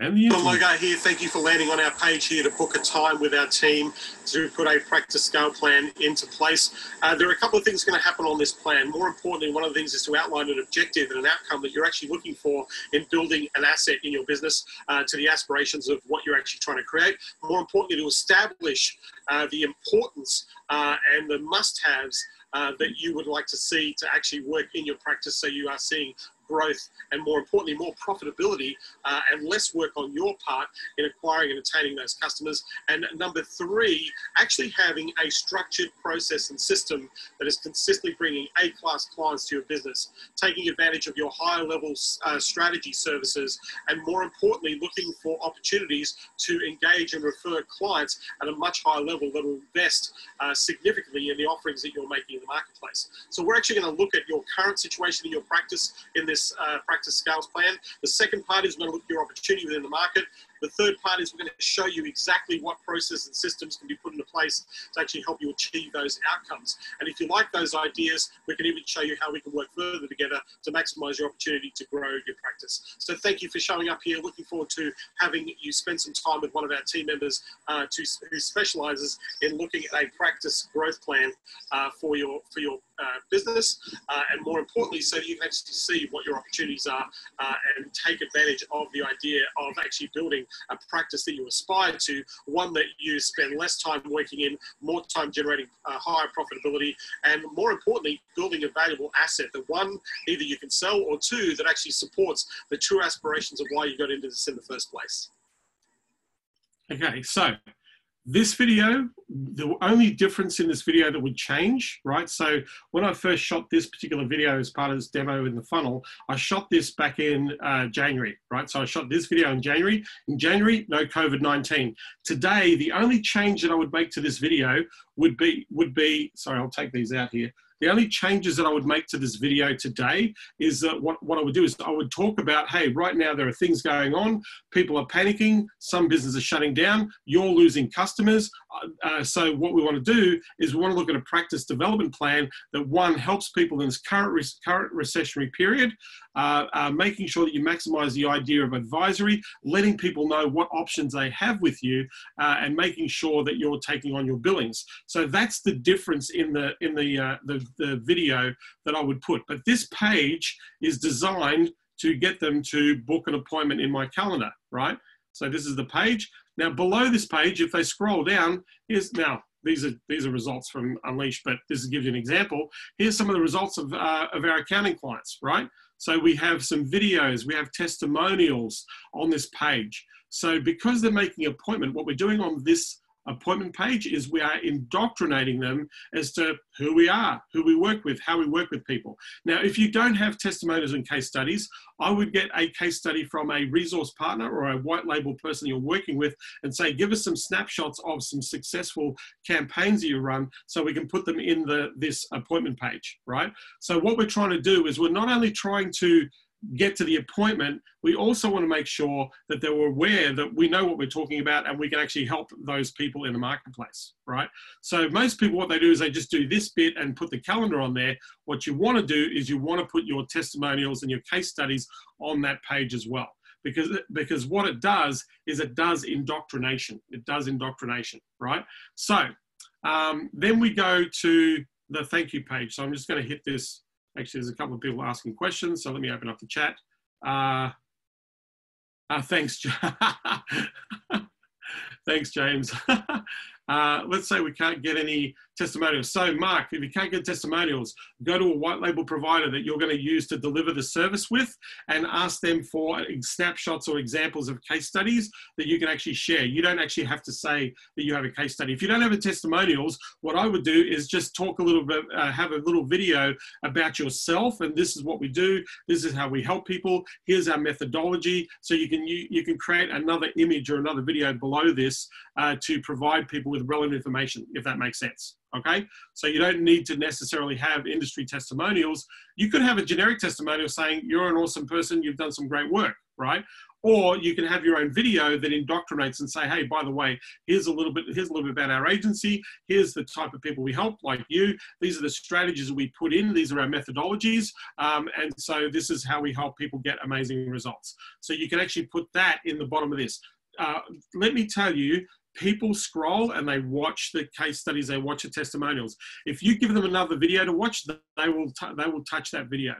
And the logo here, thank you for landing on our page here to book a time with our team to put a practice scale plan into place. Uh, there are a couple of things going to happen on this plan. More importantly, one of the things is to outline an objective and an outcome that you're actually looking for in building an asset in your business uh, to the aspirations of what you're actually trying to create. More importantly, to establish uh, the importance uh, and the must-haves uh, that you would like to see to actually work in your practice so you are seeing growth and more importantly more profitability uh, and less work on your part in acquiring and attaining those customers. And number three actually having a structured process and system that is consistently bringing a class clients to your business taking advantage of your higher level uh, strategy services and more importantly looking for opportunities to engage and refer clients at a much higher level that will invest uh, significantly in the offerings that you're making in the marketplace. So we're actually going to look at your current situation in your practice in this uh, practice scales plan. The second part is going to look at your opportunity within the market. The third part is we're going to show you exactly what process and systems can be put into place to actually help you achieve those outcomes. And if you like those ideas, we can even show you how we can work further together to maximize your opportunity to grow your practice. So thank you for showing up here. Looking forward to having you spend some time with one of our team members uh, to, who specializes in looking at a practice growth plan uh, for your for your uh, business, uh, and more importantly, so that you can actually see what your opportunities are uh, and take advantage of the idea of actually building a practice that you aspire to, one that you spend less time working in, more time generating uh, higher profitability, and more importantly, building a valuable asset that one, either you can sell, or two, that actually supports the true aspirations of why you got into this in the first place. Okay, so this video, the only difference in this video that would change, right? So when I first shot this particular video as part of this demo in the funnel, I shot this back in uh, January, right? So I shot this video in January. In January, no COVID-19. Today, the only change that I would make to this video would be, would be, sorry, I'll take these out here. The only changes that I would make to this video today is that what, what I would do is I would talk about, hey, right now there are things going on. People are panicking. Some businesses are shutting down. You're losing customers. Uh, uh, so what we want to do is we want to look at a practice development plan that one helps people in this current, re current recessionary period, uh, uh, making sure that you maximize the idea of advisory, letting people know what options they have with you, uh, and making sure that you're taking on your billings. So that's the difference in the in the uh, the the video that I would put. But this page is designed to get them to book an appointment in my calendar, right? So this is the page. Now below this page, if they scroll down, here's now these are these are results from Unleash, but this gives you an example. Here's some of the results of uh, of our accounting clients, right? So we have some videos, we have testimonials on this page. So because they're making an appointment, what we're doing on this appointment page is we are indoctrinating them as to who we are, who we work with, how we work with people. Now, if you don't have testimonials and case studies, I would get a case study from a resource partner or a white label person you're working with and say, give us some snapshots of some successful campaigns that you run so we can put them in the this appointment page, right? So what we're trying to do is we're not only trying to get to the appointment, we also want to make sure that they're aware that we know what we're talking about and we can actually help those people in the marketplace, right? So most people, what they do is they just do this bit and put the calendar on there. What you want to do is you want to put your testimonials and your case studies on that page as well. Because, because what it does is it does indoctrination. It does indoctrination, right? So um, then we go to the thank you page. So I'm just going to hit this Actually, there's a couple of people asking questions, so let me open up the chat. Uh, uh, thanks, *laughs* thanks, James. *laughs* uh, let's say we can't get any testimonials. So, Mark, if you can't get testimonials, go to a white label provider that you're going to use to deliver the service with and ask them for snapshots or examples of case studies that you can actually share. You don't actually have to say that you have a case study. If you don't have a testimonials, what I would do is just talk a little bit, uh, have a little video about yourself, and this is what we do. This is how we help people. Here's our methodology. So you can you, you can create another image or another video below this uh, to provide people with relevant information, if that makes sense okay? So you don't need to necessarily have industry testimonials. You could have a generic testimonial saying, you're an awesome person, you've done some great work, right? or you can have your own video that indoctrinates and say, hey, by the way, here's a little bit, here's a little bit about our agency. Here's the type of people we help, like you. These are the strategies that we put in. These are our methodologies. Um, and so this is how we help people get amazing results. So you can actually put that in the bottom of this. Uh, let me tell you, people scroll and they watch the case studies, they watch the testimonials. If you give them another video to watch, they will they will touch that video,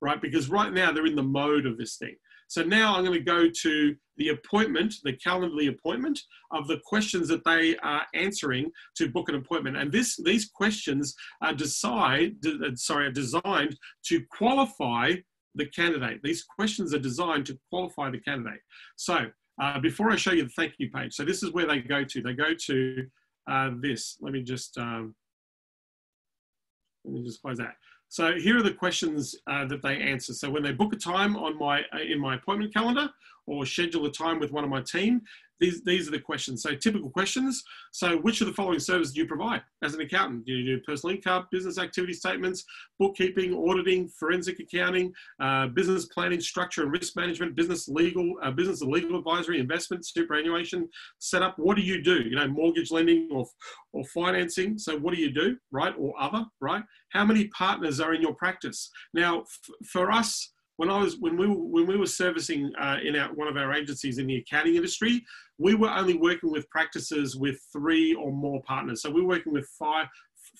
right? Because right now they're in the mode of this thing. So now I'm going to go to the appointment, the Calendly appointment of the questions that they are answering to book an appointment. And this these questions are decide, uh, sorry, are designed to qualify the candidate. These questions are designed to qualify the candidate. So uh, before I show you the thank you page, so this is where they go to. They go to uh, this. Let me just um, let me just close that. So here are the questions uh, that they answer. So when they book a time on my uh, in my appointment calendar or schedule a time with one of my team, these, these are the questions. So typical questions. So which of the following services do you provide as an accountant? Do you do personal income, business activity statements, bookkeeping, auditing, forensic accounting, uh, business planning, structure and risk management, business legal, uh, business and legal advisory, investment, superannuation setup? What do you do? You know, mortgage lending or, or financing. So what do you do, right? Or other, right? How many partners are in your practice? Now, for us, when I was when we were, when we were servicing uh, in our, one of our agencies in the accounting industry, we were only working with practices with three or more partners. So we we're working with five,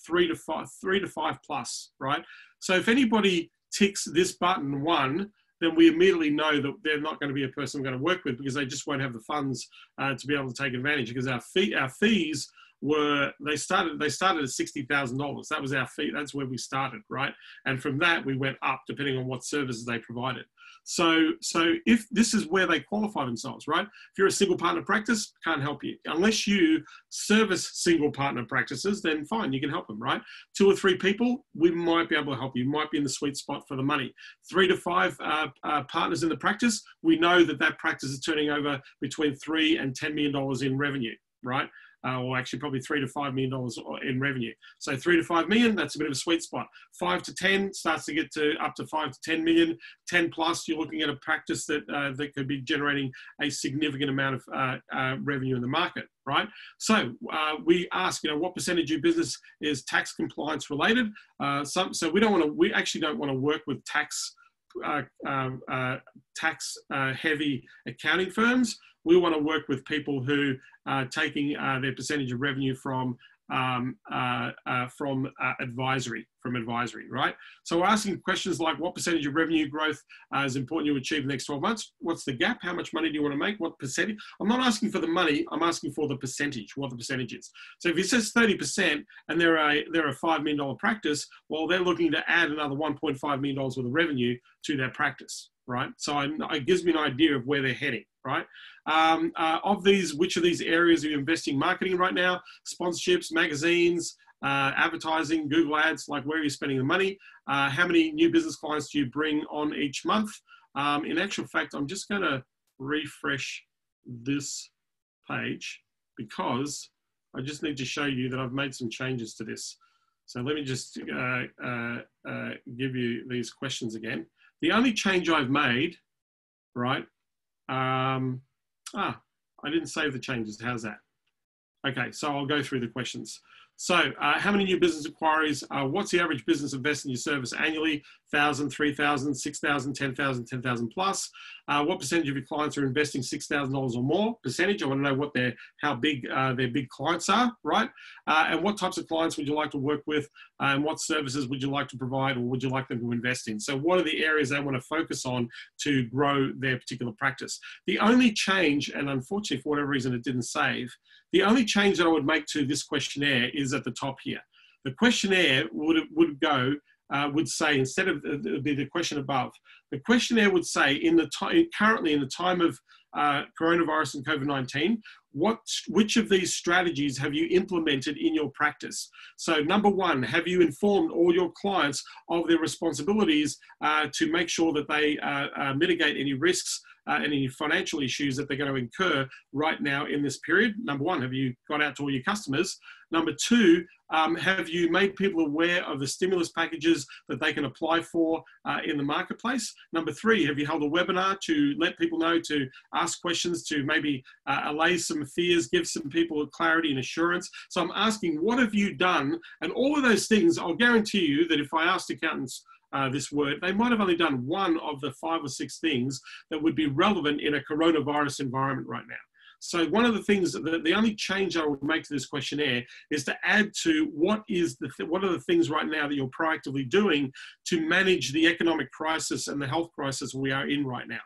three to five, three to five plus, right? So if anybody ticks this button one, then we immediately know that they're not going to be a person we're going to work with because they just won't have the funds uh, to be able to take advantage. Because our fee, our fees were they started they started at sixty thousand dollars. That was our fee. That's where we started, right? And from that we went up depending on what services they provided. So so if this is where they qualify themselves, right? If you're a single partner practice, can't help you unless you service single partner practices. Then fine, you can help them, right? Two or three people, we might be able to help you. Might be in the sweet spot for the money. Three to five uh, uh, partners in the practice, we know that that practice is turning over between three and ten million dollars in revenue, right? Uh, or actually probably three to five million dollars in revenue. So three to five million, that's a bit of a sweet spot. Five to ten starts to get to up to five to ten million. Ten plus, you're looking at a practice that uh, that could be generating a significant amount of uh, uh revenue in the market, right? So uh, we ask, you know, what percentage of your business is tax compliance related? Uh, some, so we don't want to. We actually don't want to work with tax. Uh, um, uh, tax uh, heavy accounting firms. We want to work with people who are taking uh, their percentage of revenue from um, uh, uh, from uh, advisory, from advisory, right? So we're asking questions like what percentage of revenue growth uh, is important you achieve in the next 12 months? What's the gap? How much money do you want to make? What percentage? I'm not asking for the money, I'm asking for the percentage, what the percentage is. So if it says 30% and they're a, they're a $5 million practice, well, they're looking to add another $1.5 million worth of revenue to their practice, right? So it gives me an idea of where they're heading, right? Um, uh, of these, which of these areas are you investing marketing right now? Sponsorships, magazines, uh, advertising, Google Ads, like where are you spending the money? Uh, how many new business clients do you bring on each month? Um, in actual fact, I'm just going to refresh this page because I just need to show you that I've made some changes to this. So let me just uh, uh, uh, give you these questions again. The only change I've made, right, um, ah, I didn't save the changes. How's that? Okay, so I'll go through the questions. So, uh, how many new business inquiries? Uh, what's the average business invest in your service annually? 1,000, 3,000, 6,000, 10,000, 10,000 plus. Uh, what percentage of your clients are investing $6,000 or more? Percentage. I want to know what their, how big uh, their big clients are, right? Uh, and what types of clients would you like to work with? Uh, and what services would you like to provide or would you like them to invest in? So, what are the areas they want to focus on to grow their particular practice? The only change, and unfortunately, for whatever reason, it didn't save, the only change that I would make to this questionnaire is at the top here. The questionnaire would, would go, uh, would say, instead of uh, be the question above, the questionnaire would say, in the time, currently in the time of uh, coronavirus and COVID-19, what, which of these strategies have you implemented in your practice? So number one, have you informed all your clients of their responsibilities uh, to make sure that they uh, uh, mitigate any risks uh, any financial issues that they're going to incur right now in this period. Number one, have you got out to all your customers? Number two, um, have you made people aware of the stimulus packages that they can apply for uh, in the marketplace? Number three, have you held a webinar to let people know to ask questions to maybe uh, allay some fears, give some people clarity and assurance? So I'm asking, what have you done? And all of those things, I'll guarantee you that if I asked accountants uh, this word, they might have only done one of the five or six things that would be relevant in a coronavirus environment right now. So one of the things that the only change I would make to this questionnaire is to add to what is the th what are the things right now that you're proactively doing to manage the economic crisis and the health crisis we are in right now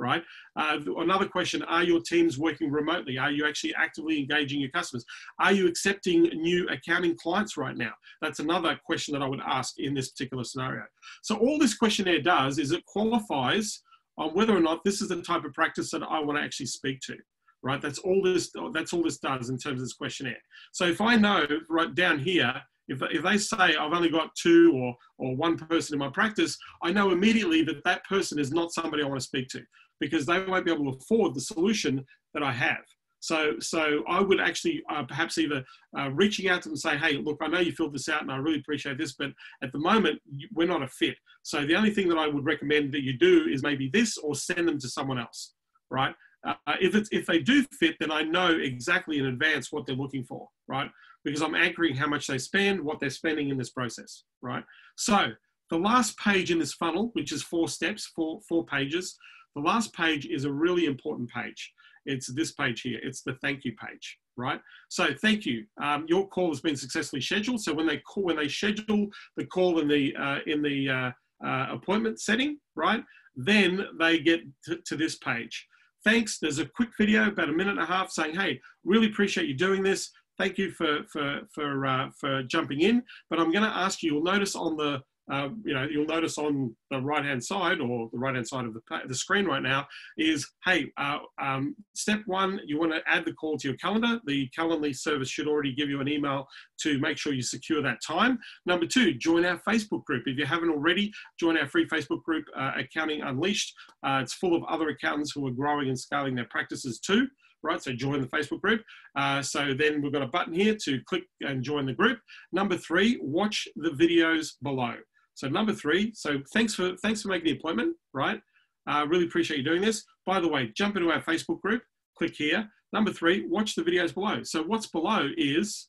right? Uh, another question, are your teams working remotely? Are you actually actively engaging your customers? Are you accepting new accounting clients right now? That's another question that I would ask in this particular scenario. So all this questionnaire does is it qualifies on whether or not this is the type of practice that I want to actually speak to right? That's all this, that's all this does in terms of this questionnaire. So if I know right down here, if, if they say I've only got two or, or one person in my practice, I know immediately that that person is not somebody I want to speak to because they won't be able to afford the solution that I have. So, so I would actually uh, perhaps either uh, reaching out to them and say, hey, look, I know you filled this out and I really appreciate this, but at the moment, we're not a fit. So the only thing that I would recommend that you do is maybe this or send them to someone else, right? Uh, if, it's, if they do fit, then I know exactly in advance what they're looking for, right? Because I'm anchoring how much they spend, what they're spending in this process, right? So the last page in this funnel, which is four steps, four, four pages, the last page is a really important page. It's this page here. It's the thank you page, right? So thank you. Um, your call has been successfully scheduled. So when they call, when they schedule the call in the uh, in the uh, uh, appointment setting, right? Then they get to, this page thanks. There's a quick video, about a minute and a half, saying, "Hey, really appreciate you doing this. Thank you for for for uh, for jumping in." But I'm going to ask you. You'll notice on the uh, you know, you'll notice on the right hand side or the right hand side of the, the screen right now is, hey, uh, um, step one, you want to add the call to your calendar. The Calendly service should already give you an email to make sure you secure that time. Number two, join our Facebook group. If you haven't already, join our free Facebook group, uh, Accounting Unleashed. Uh, it's full of other accountants who are growing and scaling their practices too right? So join the Facebook group. Uh, so then we've got a button here to click and join the group. Number three, watch the videos below. So number three, so thanks for thanks for making the appointment, right? Uh, really appreciate you doing this. By the way, jump into our Facebook group, click here. Number three, watch the videos below. So what's below is,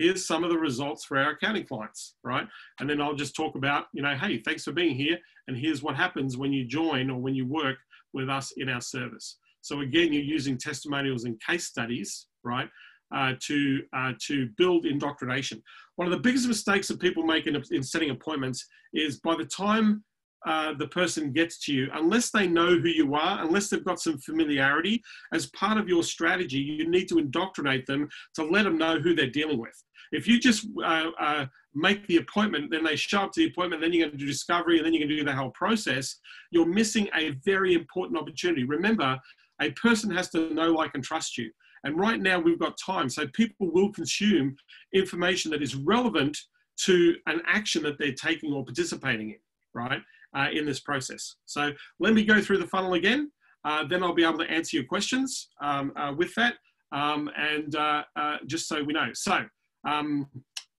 here's some of the results for our accounting clients, right? And then I'll just talk about, you know, hey, thanks for being here. And here's what happens when you join or when you work with us in our service. So again, you're using testimonials and case studies, right? Uh, to, uh, to build indoctrination. One of the biggest mistakes that people make in, in setting appointments is by the time uh, the person gets to you, unless they know who you are, unless they've got some familiarity, as part of your strategy, you need to indoctrinate them to let them know who they're dealing with. If you just uh, uh, make the appointment, then they show up to the appointment, then you're going to do discovery, and then you're going to do the whole process, you're missing a very important opportunity. Remember, a person has to know, like, and trust you. And right now we've got time. So people will consume information that is relevant to an action that they're taking or participating in, right, uh, in this process. So let me go through the funnel again. Uh, then I'll be able to answer your questions um, uh, with that. Um, and uh, uh, just so we know. So um,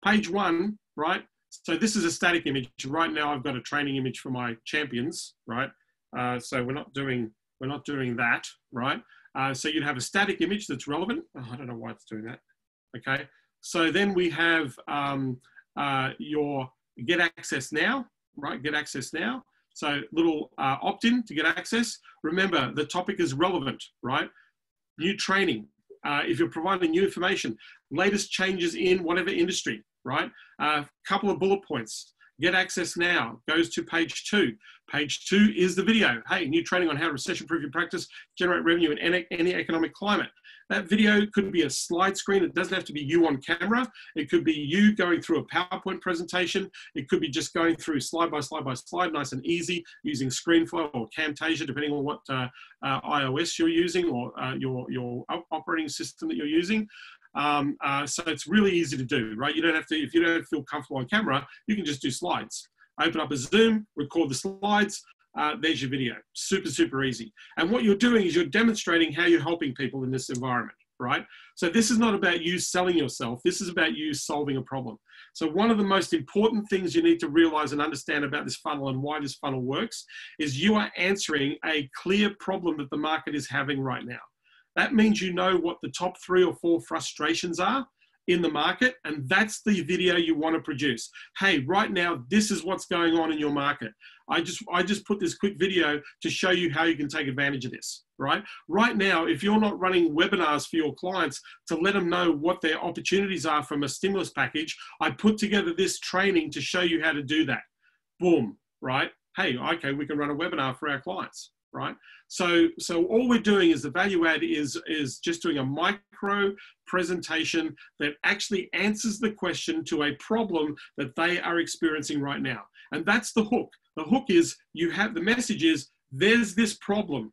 page one, right? So this is a static image. Right now I've got a training image for my champions, right? Uh, so we're not doing, we're not doing that, right? Uh, so you'd have a static image that's relevant. Oh, I don't know why it's doing that. Okay. So then we have um, uh, your get access now, right? Get access now. So little uh, opt-in to get access. Remember, the topic is relevant, right? New training. Uh, if you're providing new information, latest changes in whatever industry, right? A uh, couple of bullet points. Get access now goes to page two. Page two is the video. Hey, new training on how to recession-proof your practice, generate revenue in any, any economic climate. That video could be a slide screen. It doesn't have to be you on camera. It could be you going through a PowerPoint presentation. It could be just going through slide by slide by slide, nice and easy, using ScreenFlow or Camtasia, depending on what uh, uh, iOS you're using or uh, your, your operating system that you're using. Um, uh, so it's really easy to do, right? You don't have to, if you don't feel comfortable on camera, you can just do slides. Open up a Zoom, record the slides, uh, there's your video. Super, super easy. And what you're doing is you're demonstrating how you're helping people in this environment, right? So this is not about you selling yourself. This is about you solving a problem. So one of the most important things you need to realize and understand about this funnel and why this funnel works is you are answering a clear problem that the market is having right now. That means you know what the top three or four frustrations are in the market and that's the video you want to produce. Hey right now this is what's going on in your market. I just i just put this quick video to show you how you can take advantage of this right? Right now if you're not running webinars for your clients to let them know what their opportunities are from a stimulus package i put together this training to show you how to do that. Boom right? Hey okay we can run a webinar for our clients right? So, so all we're doing is the value add is, is just doing a micro presentation that actually answers the question to a problem that they are experiencing right now. And that's the hook. The hook is you have, the message is there's this problem.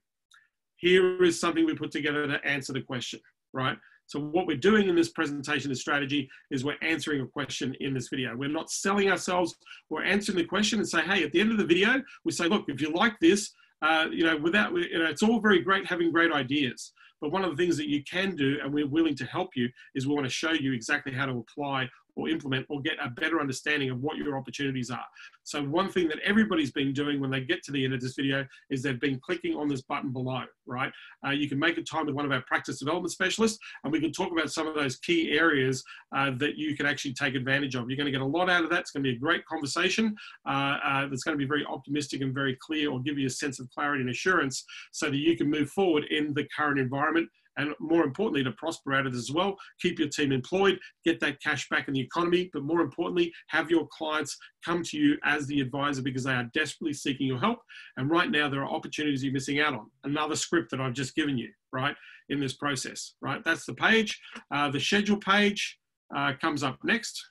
Here is something we put together to answer the question, right? So what we're doing in this presentation and strategy is we're answering a question in this video. We're not selling ourselves, we're answering the question and say, hey, at the end of the video, we say, look, if you like this, uh, you know, without, you know, it's all very great having great ideas. But one of the things that you can do, and we're willing to help you, is we want to show you exactly how to apply or implement or get a better understanding of what your opportunities are. So one thing that everybody's been doing when they get to the end of this video is they've been clicking on this button below, right? Uh, you can make a time with one of our practice development specialists and we can talk about some of those key areas uh, that you can actually take advantage of. You're going to get a lot out of that. It's to be a great conversation uh, uh, that's going to be very optimistic and very clear or give you a sense of clarity and assurance so that you can move forward in the current environment and more importantly, to prosper out of it as well. Keep your team employed, get that cash back in the economy, but more importantly, have your clients come to you as the advisor because they are desperately seeking your help. And right now, there are opportunities you're missing out on. Another script that I've just given you, right, in this process, right? That's the page. Uh, the schedule page uh, comes up next.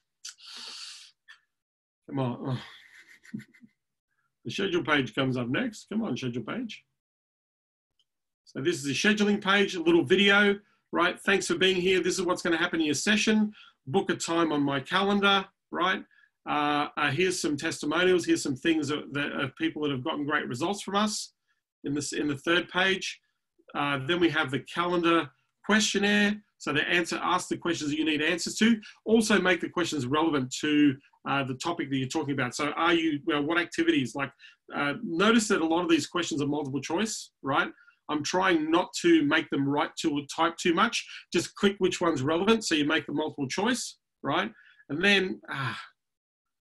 Come on. Oh. *laughs* the schedule page comes up next. Come on, schedule page. So this is the scheduling page, a little video, right? Thanks for being here. This is what's going to happen in your session. Book a time on my calendar, right? Uh, uh, here's some testimonials. Here's some things that, that, of people that have gotten great results from us in this in the third page. Uh, then we have the calendar questionnaire. So the answer, ask the questions that you need answers to. Also make the questions relevant to uh, the topic that you're talking about. So are you, well, what activities? Like, uh, notice that a lot of these questions are multiple choice, right? I'm trying not to make them write to type too much. Just click which one's relevant. So you make the multiple choice, right? And then, ah,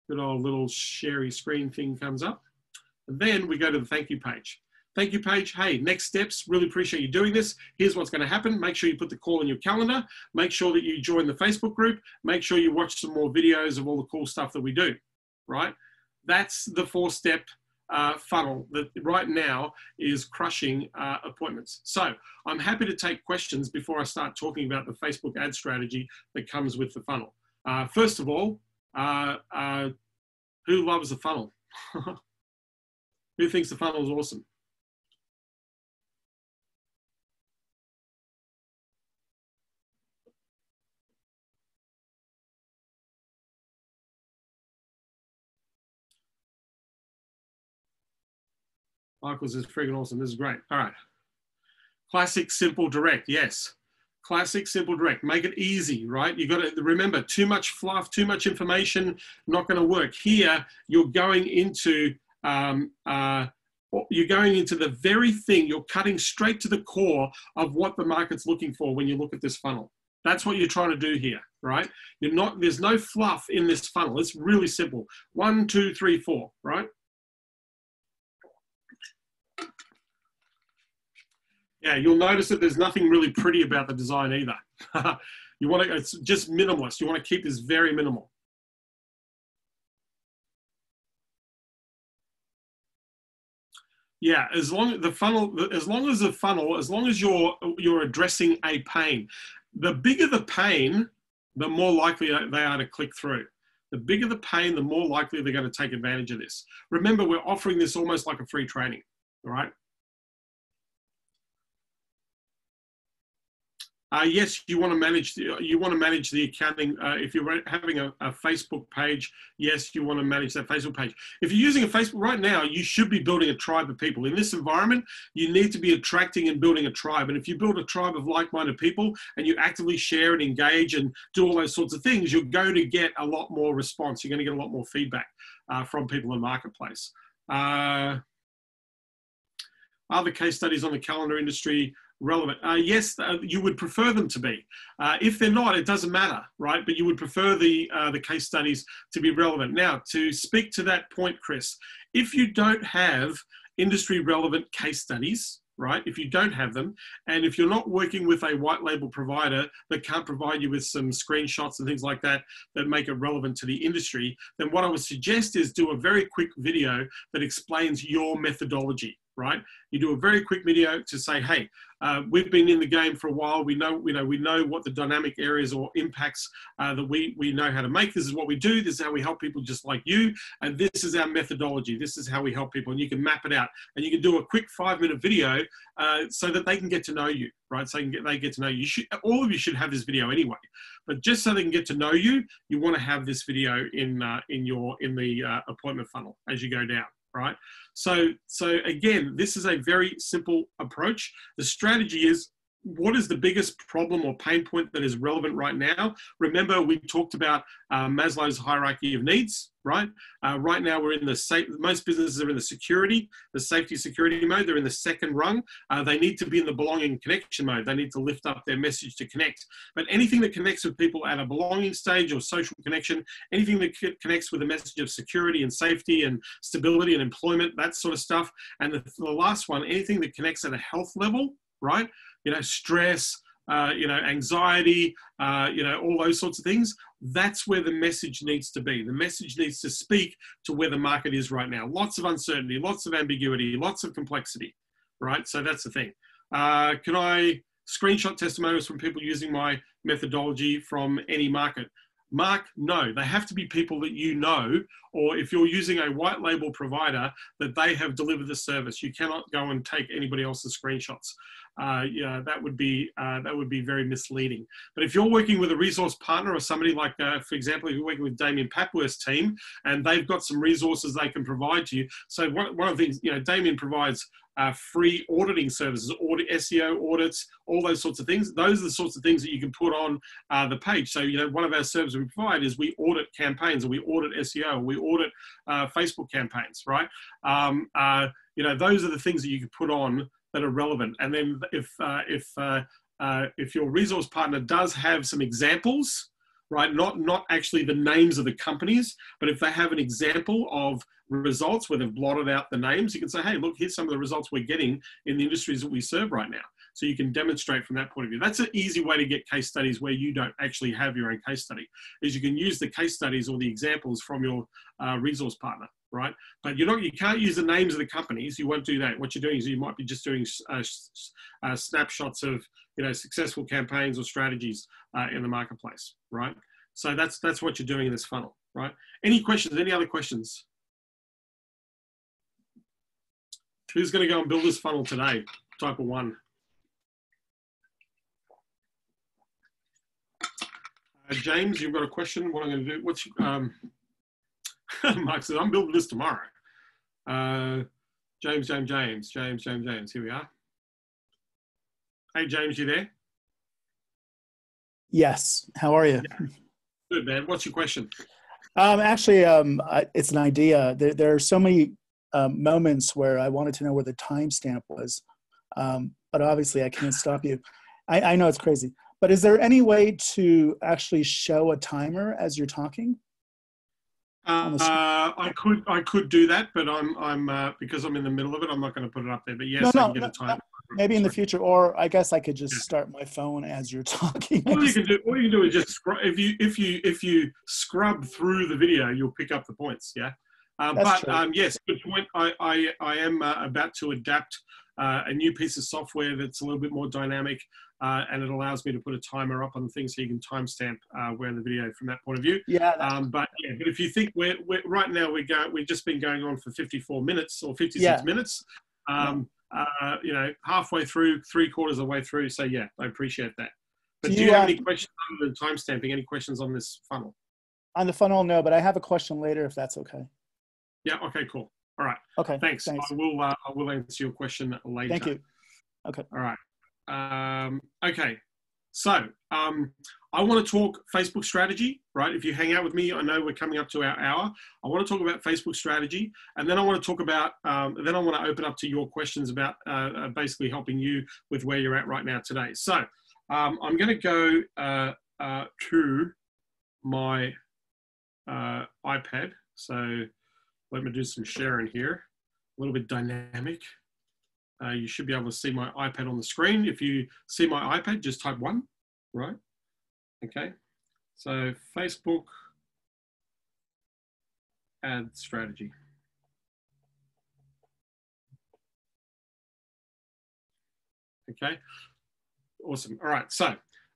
good old little sherry screen thing comes up. And then we go to the thank you page. Thank you page. Hey, next steps. Really appreciate you doing this. Here's what's going to happen. Make sure you put the call in your calendar. Make sure that you join the Facebook group. Make sure you watch some more videos of all the cool stuff that we do, right? That's the four step uh, funnel that right now is crushing uh, appointments. So I'm happy to take questions before I start talking about the Facebook ad strategy that comes with the funnel. Uh, first of all, uh, uh, who loves the funnel? *laughs* who thinks the funnel is awesome? Michael's is freaking awesome. This is great. All right. Classic, simple, direct. Yes. Classic, simple, direct. Make it easy, right? You got to remember too much fluff, too much information, not going to work. Here, you're going into um, uh, you're going into the very thing. You're cutting straight to the core of what the market's looking for when you look at this funnel. That's what you're trying to do here, right? You're not. There's no fluff in this funnel. It's really simple. One, two, three, four, right? Yeah, you'll notice that there's nothing really pretty about the design either. *laughs* you want to, it's just minimalist. You want to keep this very minimal. Yeah, as long as the funnel, as long as the funnel, as long as you're you're addressing a pain, the bigger the pain, the more likely they are to click through. The bigger the pain, the more likely they're going to take advantage of this. Remember, we're offering this almost like a free training, all right? Uh, yes, you want to manage the, you want to manage the accounting. Uh, if you're having a, a, Facebook page, yes, you want to manage that Facebook page. If you're using a Facebook right now, you should be building a tribe of people. In this environment, you need to be attracting and building a tribe. And if you build a tribe of like-minded people and you actively share and engage and do all those sorts of things, you're going to get a lot more response. You're going to get a lot more feedback uh, from people in the marketplace. Uh, other case studies on the calendar industry relevant? Uh, yes, uh, you would prefer them to be. Uh, if they're not, it doesn't matter, right? But you would prefer the uh, the case studies to be relevant. Now, to speak to that point, Chris, if you don't have industry relevant case studies, right? If you don't have them, and if you're not working with a white label provider that can't provide you with some screenshots and things like that that make it relevant to the industry, then what I would suggest is do a very quick video that explains your methodology right? You do a very quick video to say, hey, uh, we've been in the game for a while. We know, you know, we know what the dynamic areas or impacts uh, that we we know how to make. This is what we do. This is how we help people just like you. And this is our methodology. This is how we help people. And you can map it out. And you can do a quick five minute video uh, so that they can get to know you, right? So they, get, they get to know you. you. Should, all of you should have this video anyway. But just so they can get to know you, you want to have this video in uh, in your in the uh, appointment funnel as you go down right? So, so again, this is a very simple approach. The strategy is what is the biggest problem or pain point that is relevant right now? Remember, we talked about uh, Maslow's hierarchy of needs, right? Uh, right now, we're in the safe, most businesses are in the security, the safety security mode. They're in the second rung. Uh, they need to be in the belonging connection mode. They need to lift up their message to connect. But anything that connects with people at a belonging stage or social connection, anything that connects with a message of security and safety and stability and employment, that sort of stuff. And the, the last one, anything that connects at a health level, right? You know, stress, uh, you know, anxiety, uh, you know, all those sorts of things. That's where the message needs to be. The message needs to speak to where the market is right now. Lots of uncertainty, lots of ambiguity, lots of complexity, right? So that's the thing. Uh, can I screenshot testimonials from people using my methodology from any market? Mark, no, they have to be people that you know, or if you're using a white label provider, that they have delivered the service. You cannot go and take anybody else's screenshots uh, yeah, that would be uh, that would be very misleading. But if you're working with a resource partner or somebody like, uh, for example, if you're working with Damien Papworth's team and they've got some resources they can provide to you. So one, one of the things, you know, Damien provides uh, free auditing services, audit, SEO audits, all those sorts of things. Those are the sorts of things that you can put on uh, the page. So, you know, one of our services we provide is we audit campaigns, or we audit SEO, or we audit uh, Facebook campaigns, right? Um, uh, you know, those are the things that you can put on that are relevant. And then if uh, if uh, uh, if your resource partner does have some examples, right? Not not actually the names of the companies, but if they have an example of results where they've blotted out the names, you can say, hey, look, here's some of the results we're getting in the industries that we serve right now. So you can demonstrate from that point of view. That's an easy way to get case studies where you don't actually have your own case study, is you can use the case studies or the examples from your uh, resource partner right? But you're not you can't use the names of the companies. You won't do that. What you're doing is you might be just doing uh, uh, snapshots of you know successful campaigns or strategies uh, in the marketplace, right? So that's that's what you're doing in this funnel, right? Any questions? Any other questions? Who's going to go and build this funnel today? Type of one. Uh, James, you've got a question. What I'm going to do? What's um, *laughs* Mike says, I'm building this tomorrow. Uh, James, James, James, James, James, James. Here we are. Hey, James, you there? Yes. How are you? Yeah. Good, man. What's your question? Um, actually, um, I, it's an idea. There, there are so many um, moments where I wanted to know where the timestamp was, um, but obviously I can't stop you. I, I know it's crazy, but is there any way to actually show a timer as you're talking? Uh, I could I could do that, but I'm I'm uh, because I'm in the middle of it. I'm not going to put it up there. But yes, no, no, no, no, maybe in the future, or I guess I could just yeah. start my phone as you're *laughs* talking. All you can do, all you can do is just scrub. If you if you if you scrub through the video, you'll pick up the points. Yeah, uh, but um, yes, good point. I I I am uh, about to adapt uh, a new piece of software that's a little bit more dynamic, uh, and it allows me to put a timer up on the thing so you can timestamp uh, where in the video from that point of view. Yeah. Um, but yeah, but if you think we're, we're right now we're going we've just been going on for 54 minutes or 56 yeah. minutes. Um, uh, you know, halfway through, three quarters of the way through. So yeah, I appreciate that. But Do do you, have um, any questions other than timestamping? Any questions on this funnel? On the funnel, no, but I have a question later if that's okay. Yeah. Okay. Cool. All right. Okay. Thanks. Thanks. I will. Uh, I will answer your question later. Thank you. Okay. All right. Um, okay. So um, I want to talk Facebook strategy, right? If you hang out with me, I know we're coming up to our hour. I want to talk about Facebook strategy, and then I want to talk about. Um, then I want to open up to your questions about uh, uh, basically helping you with where you're at right now today. So um, I'm going to go uh, uh, to my uh, iPad. So let me do some sharing here. A little bit dynamic. Uh, you should be able to see my iPad on the screen. If you see my iPad, just type one, right? Okay. So Facebook ad strategy. Okay. Awesome. All right. So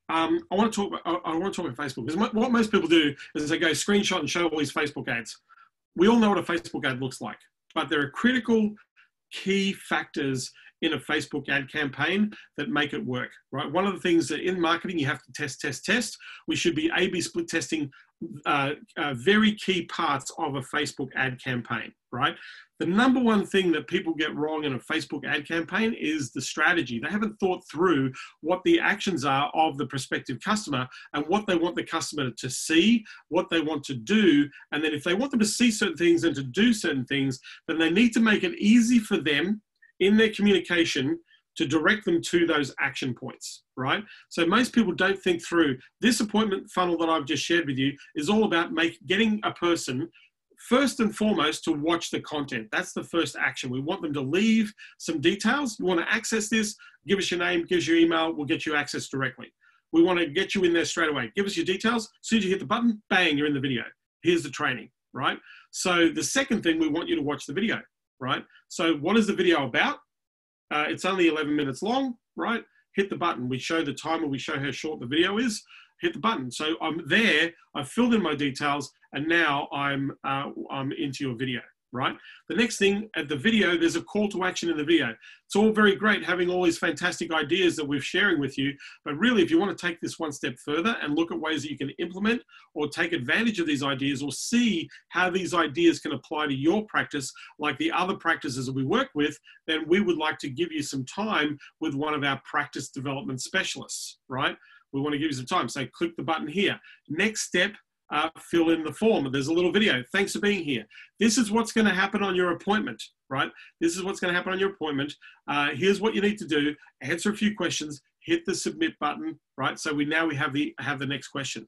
um, I want to talk. About, I, want to talk about Facebook because what most people do is they go screenshot and show all these Facebook ads. We all know what a Facebook ad looks like, but there are critical key factors in a Facebook ad campaign that make it work, right? One of the things that in marketing you have to test, test, test. We should be A/B split testing uh, uh, very key parts of a Facebook ad campaign, right? The number one thing that people get wrong in a Facebook ad campaign is the strategy. They haven't thought through what the actions are of the prospective customer and what they want the customer to see, what they want to do. And then if they want them to see certain things and to do certain things, then they need to make it easy for them in their communication to direct them to those action points, right? So most people don't think through this appointment funnel that I've just shared with you is all about make, getting a person first and foremost to watch the content. That's the first action. We want them to leave some details. You want to access this, give us your name, give us your email, we'll get you access directly. We want to get you in there straight away. Give us your details. As soon as you hit the button, bang, you're in the video. Here's the training, right? So the second thing, we want you to watch the video, right? So what is the video about? Uh, it's only 11 minutes long, right? Hit the button. We show the timer, we show how short the video is. Hit the button. So I'm there, I've filled in my details, and now I'm, uh, I'm into your video, right? The next thing at the video, there's a call to action in the video. It's all very great having all these fantastic ideas that we're sharing with you, but really, if you want to take this one step further and look at ways that you can implement or take advantage of these ideas or see how these ideas can apply to your practice, like the other practices that we work with, then we would like to give you some time with one of our practice development specialists, right? We want to give you some time. So click the button here. Next step, uh, fill in the form. There's a little video. Thanks for being here. This is what's going to happen on your appointment, right? This is what's going to happen on your appointment. Uh, here's what you need to do. Answer a few questions. Hit the submit button, right? So we now we have the have the next question.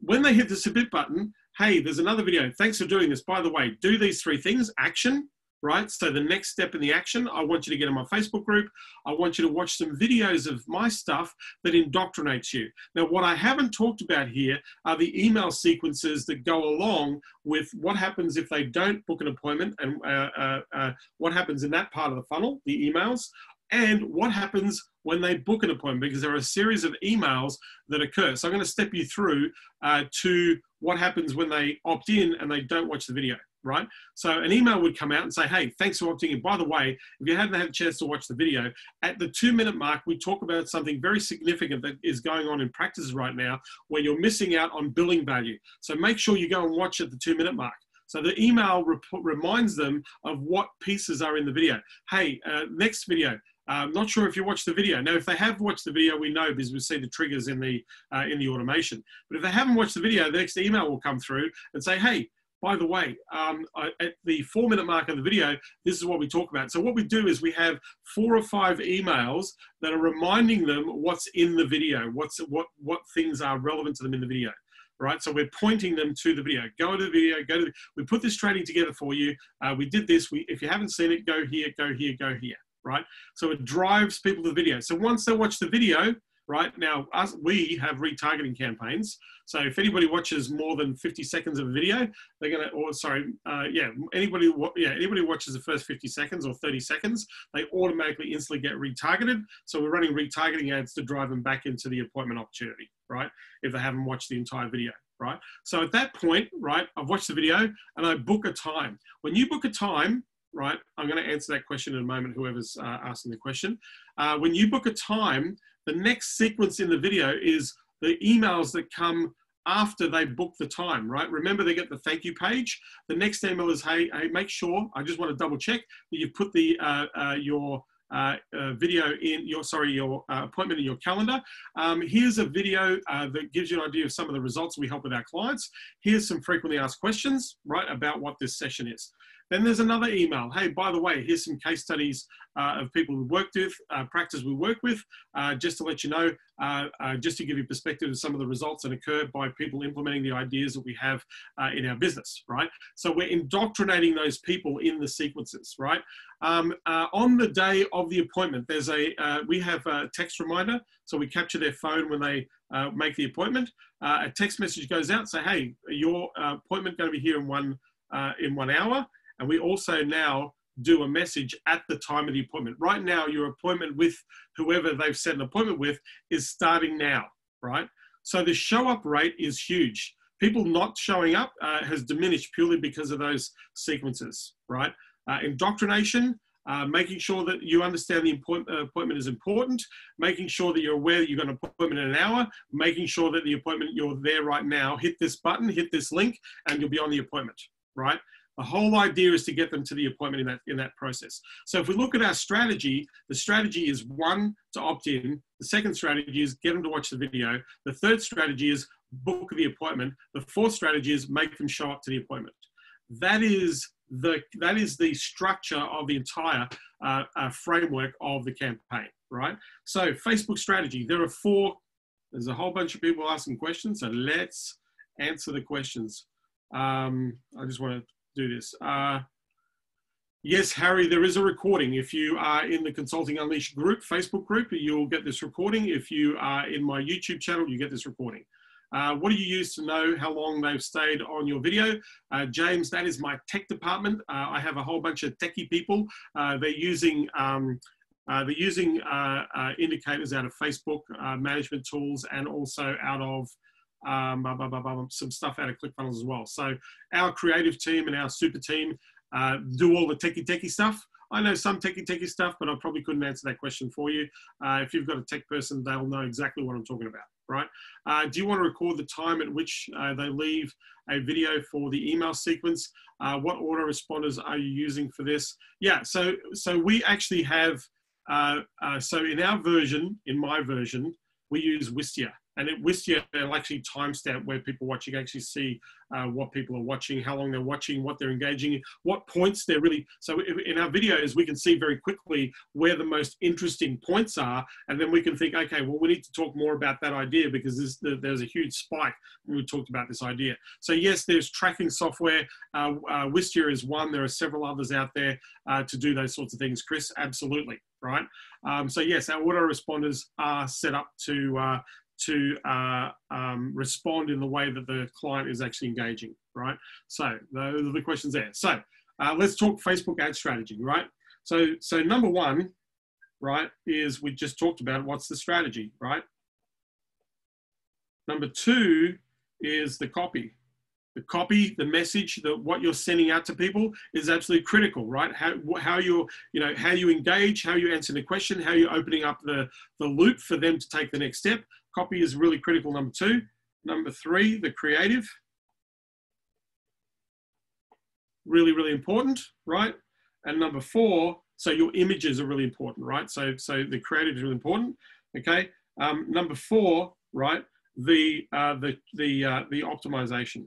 When they hit the submit button, hey, there's another video. Thanks for doing this. By the way, do these three things. Action, right? So the next step in the action, I want you to get in my Facebook group. I want you to watch some videos of my stuff that indoctrinates you. Now, what I haven't talked about here are the email sequences that go along with what happens if they don't book an appointment and uh, uh, uh, what happens in that part of the funnel, the emails, and what happens when they book an appointment because there are a series of emails that occur. So I'm going to step you through uh, to what happens when they opt in and they don't watch the video right? So an email would come out and say, hey, thanks for opting in. By the way, if you haven't had a chance to watch the video, at the two minute mark, we talk about something very significant that is going on in practices right now where you're missing out on billing value. So make sure you go and watch at the two minute mark. So the email reminds them of what pieces are in the video. Hey, uh, next video. I'm not sure if you watched the video. Now, if they have watched the video, we know because we see the triggers in the uh, in the automation. But if they haven't watched the video, the next email will come through and say, "Hey, by the way, um, at the four minute mark of the video, this is what we talk about. So what we do is we have four or five emails that are reminding them what's in the video, what's what what things are relevant to them in the video. Right, so we're pointing them to the video. Go to the video. Go to. The, we put this training together for you. Uh, we did this. We, if you haven't seen it, go here, go here, go here. Right, so it drives people to the video. So once they watch the video, right? Now us we have retargeting campaigns. So if anybody watches more than 50 seconds of a video they're going to or sorry uh, yeah anybody yeah anybody watches the first 50 seconds or 30 seconds they automatically instantly get retargeted. So we're running retargeting ads to drive them back into the appointment opportunity right? If they haven't watched the entire video right? So at that point right i've watched the video and i book a time. When you book a time right? I'm going to answer that question in a moment, whoever's uh, asking the question. Uh, when you book a time, The next sequence in the video is the emails that come after they book the time, right? Remember, they get the thank you page. The next email is, hey, hey make sure, I just want to double check that you've put the uh, uh, your uh, uh, video in your sorry your uh, appointment in your calendar. Um, here's a video uh, that gives you an idea of some of the results we help with our clients. Here's some frequently asked questions, right, about what this session is. Then there's another email. Hey, by the way, here's some case studies uh, of people we worked with, uh, practice we work with, uh, just to let you know, uh, uh, just to give you perspective of some of the results that occurred by people implementing the ideas that we have uh, in our business, right? So we're indoctrinating those people in the sequences, right? Um, on the day of the appointment, there's a, we have a text reminder. So we capture their phone when they make the appointment. a text message goes out, say, hey, your appointment going to be here in one, in one hour. And we also now do a message at the time of the appointment. Right now, your appointment with whoever they've set an appointment with is starting now, right? So the show up rate is huge. People not showing up uh, has diminished purely because of those sequences, right? Uh, indoctrination, uh, making sure that you understand the uh, appointment is important, making sure that you're aware that you've got an appointment in an hour, making sure that the appointment, you're there right now, hit this button, hit this link, and you'll be on the appointment, right? The whole idea is to get them to the appointment in that, in that process. So if we look at our strategy, the strategy is one, to opt in. The second strategy is get them to watch the video. The third strategy is book the appointment. The fourth strategy is make them show up to the appointment. That is the, that is the structure of the entire uh, uh, framework of the campaign, right? So Facebook strategy, there are four, there's a whole bunch of people asking questions. So let's answer the questions. Um, I just want to do this. Uh, yes, Harry, there is a recording. If you are in the Consulting Unleashed group, Facebook group, you'll get this recording. If you are in my YouTube channel, you get this recording. Uh, what do you use to know how long they've stayed on your video? Uh, James, that is my tech department. Uh, I have a whole bunch of techie people. Uh, they're using um, uh, they're using uh, indicators out of Facebook management tools and also out of um, some stuff out of ClickFunnels as well. So our creative team and our super team uh, do all the techie techie stuff. I know some techie techie stuff, but I probably couldn't answer that question for you. Uh, if you've got a tech person, they'll know exactly what I'm talking about, right? Uh, do you want to record the time at which uh, they leave a video for the email sequence? Uh, what autoresponders are you using for this? Yeah, so so we actually have. Uh, so in our version, in my version, we use Wistia. And at Wistia, it'll actually timestamp where people watch. You can actually see uh, what people are watching, how long they're watching, what they're engaging in, what points they're really. So in our videos, we can see very quickly where the most interesting points are. And then we can think, okay, well, we need to talk more about that idea because this, there's a huge spike when we talked about this idea. So yes, there's tracking software. Uh, uh, Wistia is one. There are several others out there uh, to do those sorts of things, Chris. Absolutely right? Um, so yes, our autoresponders are set up to uh, to uh, um, respond in the way that the client is actually engaging, right? So those are the questions there. So uh, let's talk Facebook ad strategy, right? So so number one, right, is we just talked about what's the strategy, right? Number two is the copy, the copy, the message, the, what you're sending out to people is absolutely critical, right? How, how you you know, how you engage, how you answer the question, how you're opening up the, the loop for them to take the next step. Copy is really critical, number two. Number three, the creative. Really, really important, right? And number four, so your images are really important, right? So, so the creative is really important, okay? Um, number four, right? The, uh, the, the, uh, the optimization.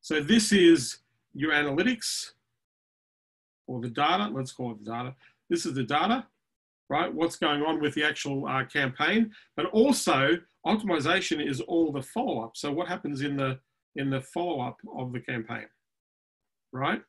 So this is your analytics or the data. Let's call it the data. This is the data, right? What's going on with the actual uh, campaign, but also optimization is all the follow-up. So what happens in the in the follow-up of the campaign, right?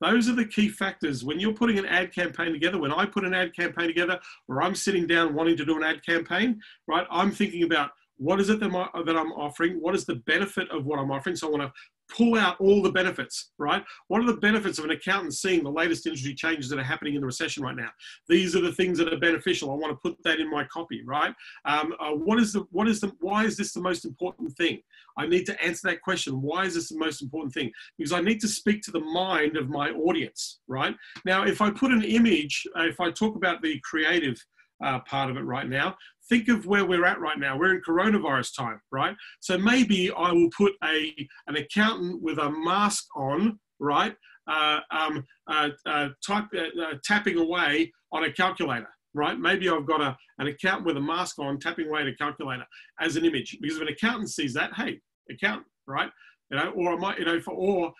Those are the key factors. When you're putting an ad campaign together, when I put an ad campaign together, or I'm sitting down wanting to do an ad campaign, right? I'm thinking about what is it that, that I'm offering? What is the benefit of what I'm offering? So I want to pull out all the benefits, right? What are the benefits of an accountant seeing the latest industry changes that are happening in the recession right now? These are the things that are beneficial. I want to put that in my copy, right? Um, uh, what is the, what is the, why is this the most important thing? I need to answer that question. Why is this the most important thing? Because I need to speak to the mind of my audience, right? Now, if I put an image, uh, if I talk about the creative uh, part of it right now, think of where we're at right now. We're in coronavirus time, right? So maybe I will put a an accountant with a mask on, right? Uh, um, uh, uh, type, uh, uh, tapping away on a calculator, right? Maybe I've got a, an accountant with a mask on tapping away at a calculator as an image because if an accountant sees that, hey, accountant, right? You know, or I might, you know, for or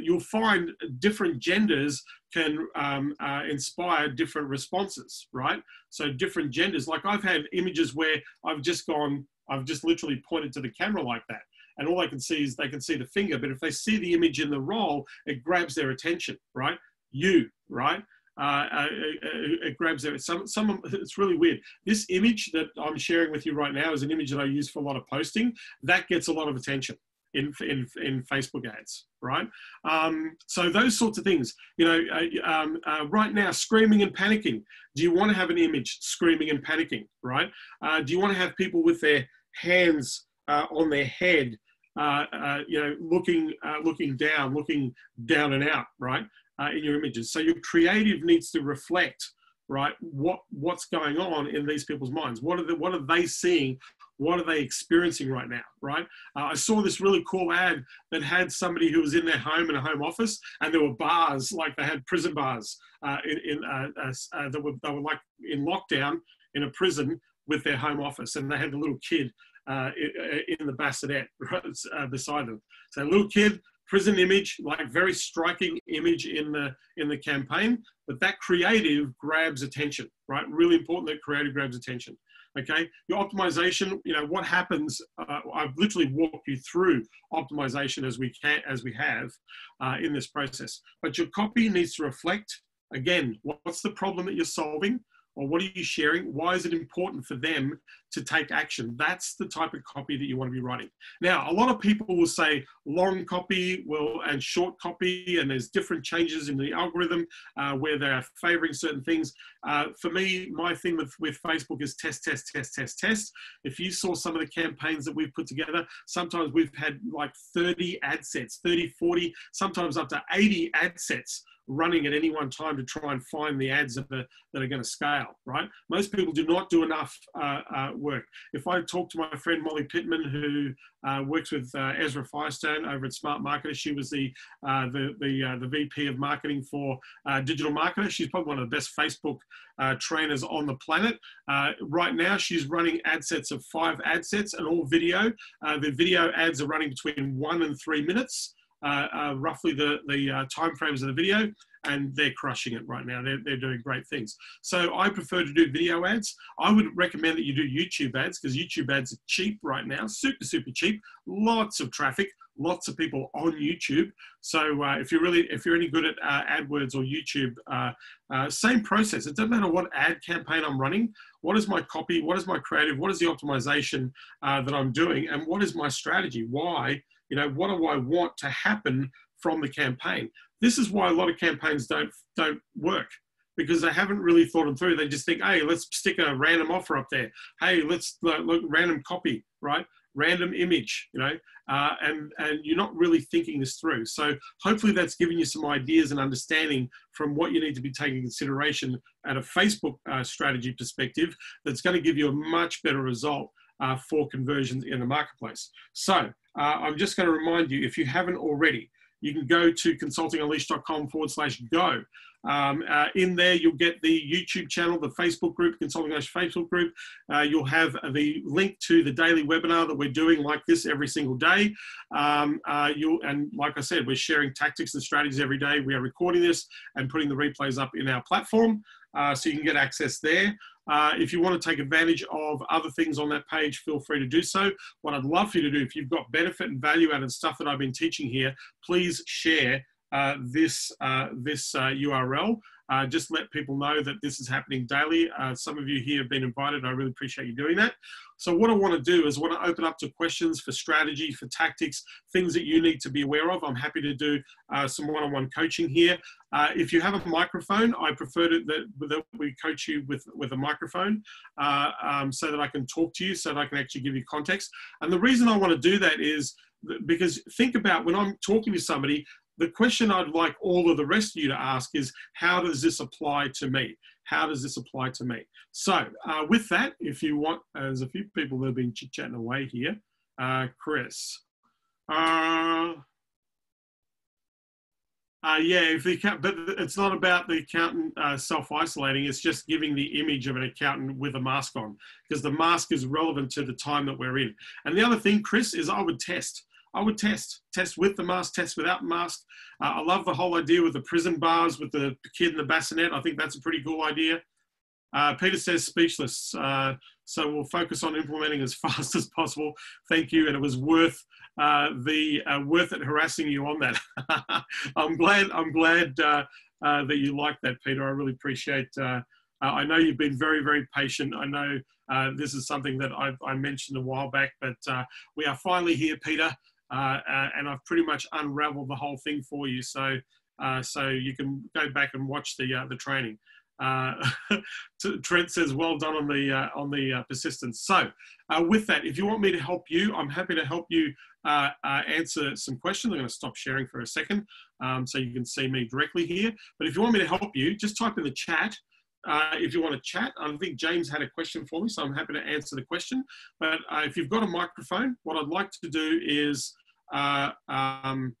you'll find different genders can um, uh, inspire different responses, right? So different genders, like I've had images where I've just gone, I've just literally pointed to the camera like that. And all they can see is they can see the finger, but if they see the image in the roll, it grabs their attention, right? You, right? Uh, uh, it grabs their some some *laughs* it's really weird this image that i'm sharing with you right now is an image that i use for a lot of posting that gets a lot of attention in, in, in Facebook ads, right? Um, so those sorts of things, you know, uh, um, uh, right now, screaming and panicking. Do you want to have an image screaming and panicking, right? Uh, do you want to have people with their hands uh, on their head, uh, uh, you know, looking, looking down, looking down and out, right? in your images. So your creative needs to reflect right what what's going on in these people's minds what are the, what are they seeing what are they experiencing right now, right? Uh, I saw this really cool ad that had somebody who was in their home in a home office, and there were bars like they had prison bars uh, in, in uh, uh, uh that were they were like in lockdown in a prison with their home office, and they had the little kid uh, in the bassinet *laughs* right, beside them. So little kid, prison image, like very striking image in the in the campaign, but that creative grabs attention, right? Really important that creative grabs attention. Okay, your optimization, you know, what happens, uh, I've literally walked you through optimization as we can, as we have uh, in this process. But your copy needs to reflect, again, what's the problem that you're solving? Or what are you sharing? Why is it important for them to take action? That's the type of copy that you want to be writing. Now, a lot of people will say long copy will and short copy, and there's different changes in the algorithm uh, where they're favoring certain things. Uh, for me, my thing with, with Facebook is test, test, test, test, test. If you saw some of the campaigns that we've put together, sometimes we've had like 30 ad sets, 30, 40, sometimes up to 80 ad sets running at any one time to try and find the ads that are, that are going to scale, right? Most people do not do enough uh, uh, work. If I talk to my friend Molly Pittman, who uh, works with uh, Ezra Firestone over at Smart Marketer, she was the, uh, the, the, uh, the, VP of marketing for Digital Marketer. She's probably one of the best Facebook trainers on the planet. right now, she's running ad sets of five ad sets and all video. the video ads are running between one and three minutes roughly the, the uh, time frames of the video and they're crushing it right now. They're, they're doing great things. So I prefer to do video ads. I would recommend that you do YouTube ads because YouTube ads are cheap right now, super, super cheap, lots of traffic, lots of people on YouTube. So uh, if you're really, if you're any good at uh, AdWords or YouTube, uh, uh, same process. It doesn't matter what ad campaign I'm running. What is my copy? What is my creative? What is the optimization uh, that I'm doing? And what is my strategy? Why? You know, what do I want to happen from the campaign? This is why a lot of campaigns don't don't work because they haven't really thought them through. They just think, hey, let's stick a random offer up there. Hey, let's look random copy, right? Random image, you know, uh, and and you're not really thinking this through. So hopefully that's given you some ideas and understanding from what you need to be taking consideration at a Facebook uh, strategy perspective. That's going to give you a much better result uh, for conversions in the marketplace. So uh, I'm just going to remind you, if you haven't already, you can go to consultingunleashed.com forward slash go. Um, uh, in there, you'll get the YouTube channel, the Facebook group, Consulting Unleashed Facebook group. Uh, you'll have the link to the daily webinar that we're doing like this every single day. Um, uh, you'll, and like I said, we're sharing tactics and strategies every day. We are recording this and putting the replays up in our platform. Uh, so you can get access there. Uh, if you want to take advantage of other things on that page, feel free to do so. What I'd love for you to do, if you've got benefit and value out of stuff that I've been teaching here, please share uh, this uh, this URL. Uh, just let people know that this is happening daily. Uh, some of you here have been invited. I really appreciate you doing that. So what I want to do is want to open up to questions for strategy, for tactics, things that you need to be aware of. I'm happy to do uh, some one-on-one coaching here. Uh, if you have a microphone, I prefer to, that, that we coach you with, with a microphone uh, um, so that I can talk to you, so that I can actually give you context. And the reason I want to do that is because think about when I'm talking to somebody, the question I'd like all of the rest of you to ask is, how does this apply to me? How does this apply to me? So uh, with that, if you want, uh, there's a few people that have been chit-chatting away here. Uh, Chris. Uh, uh, yeah, if the account, but it's not about the accountant uh, self-isolating. It's just giving the image of an accountant with a mask on, because the mask is relevant to the time that we're in. And the other thing, Chris, is I would test. I would test, test with the mask, test without mask. Uh, I love the whole idea with the prison bars, with the kid in the bassinet. I think that's a pretty cool idea. Uh, Peter says speechless. Uh, so we'll focus on implementing as *laughs* fast as possible. Thank you, and it was worth uh, the uh, worth it harassing you on that. *laughs* I'm glad. I'm glad uh, that you like that, Peter. I really appreciate. I know you've been very, very patient. I know this is something that I've, i mentioned a while back, but we are finally here, Peter. Uh, uh, and I've pretty much unraveled the whole thing for you. So, uh, so you can go back and watch the the training. Uh, *laughs* Trent says, "Well done on the uh, on the uh, persistence." So, with that, if you want me to help you, I'm happy to help you answer some questions. I'm going to stop sharing for a second, um, so you can see me directly here. But if you want me to help you, just type in the chat. if you want to chat, I think James had a question for me, so I'm happy to answer the question. But if you've got a microphone, what I'd like to do is uh, um,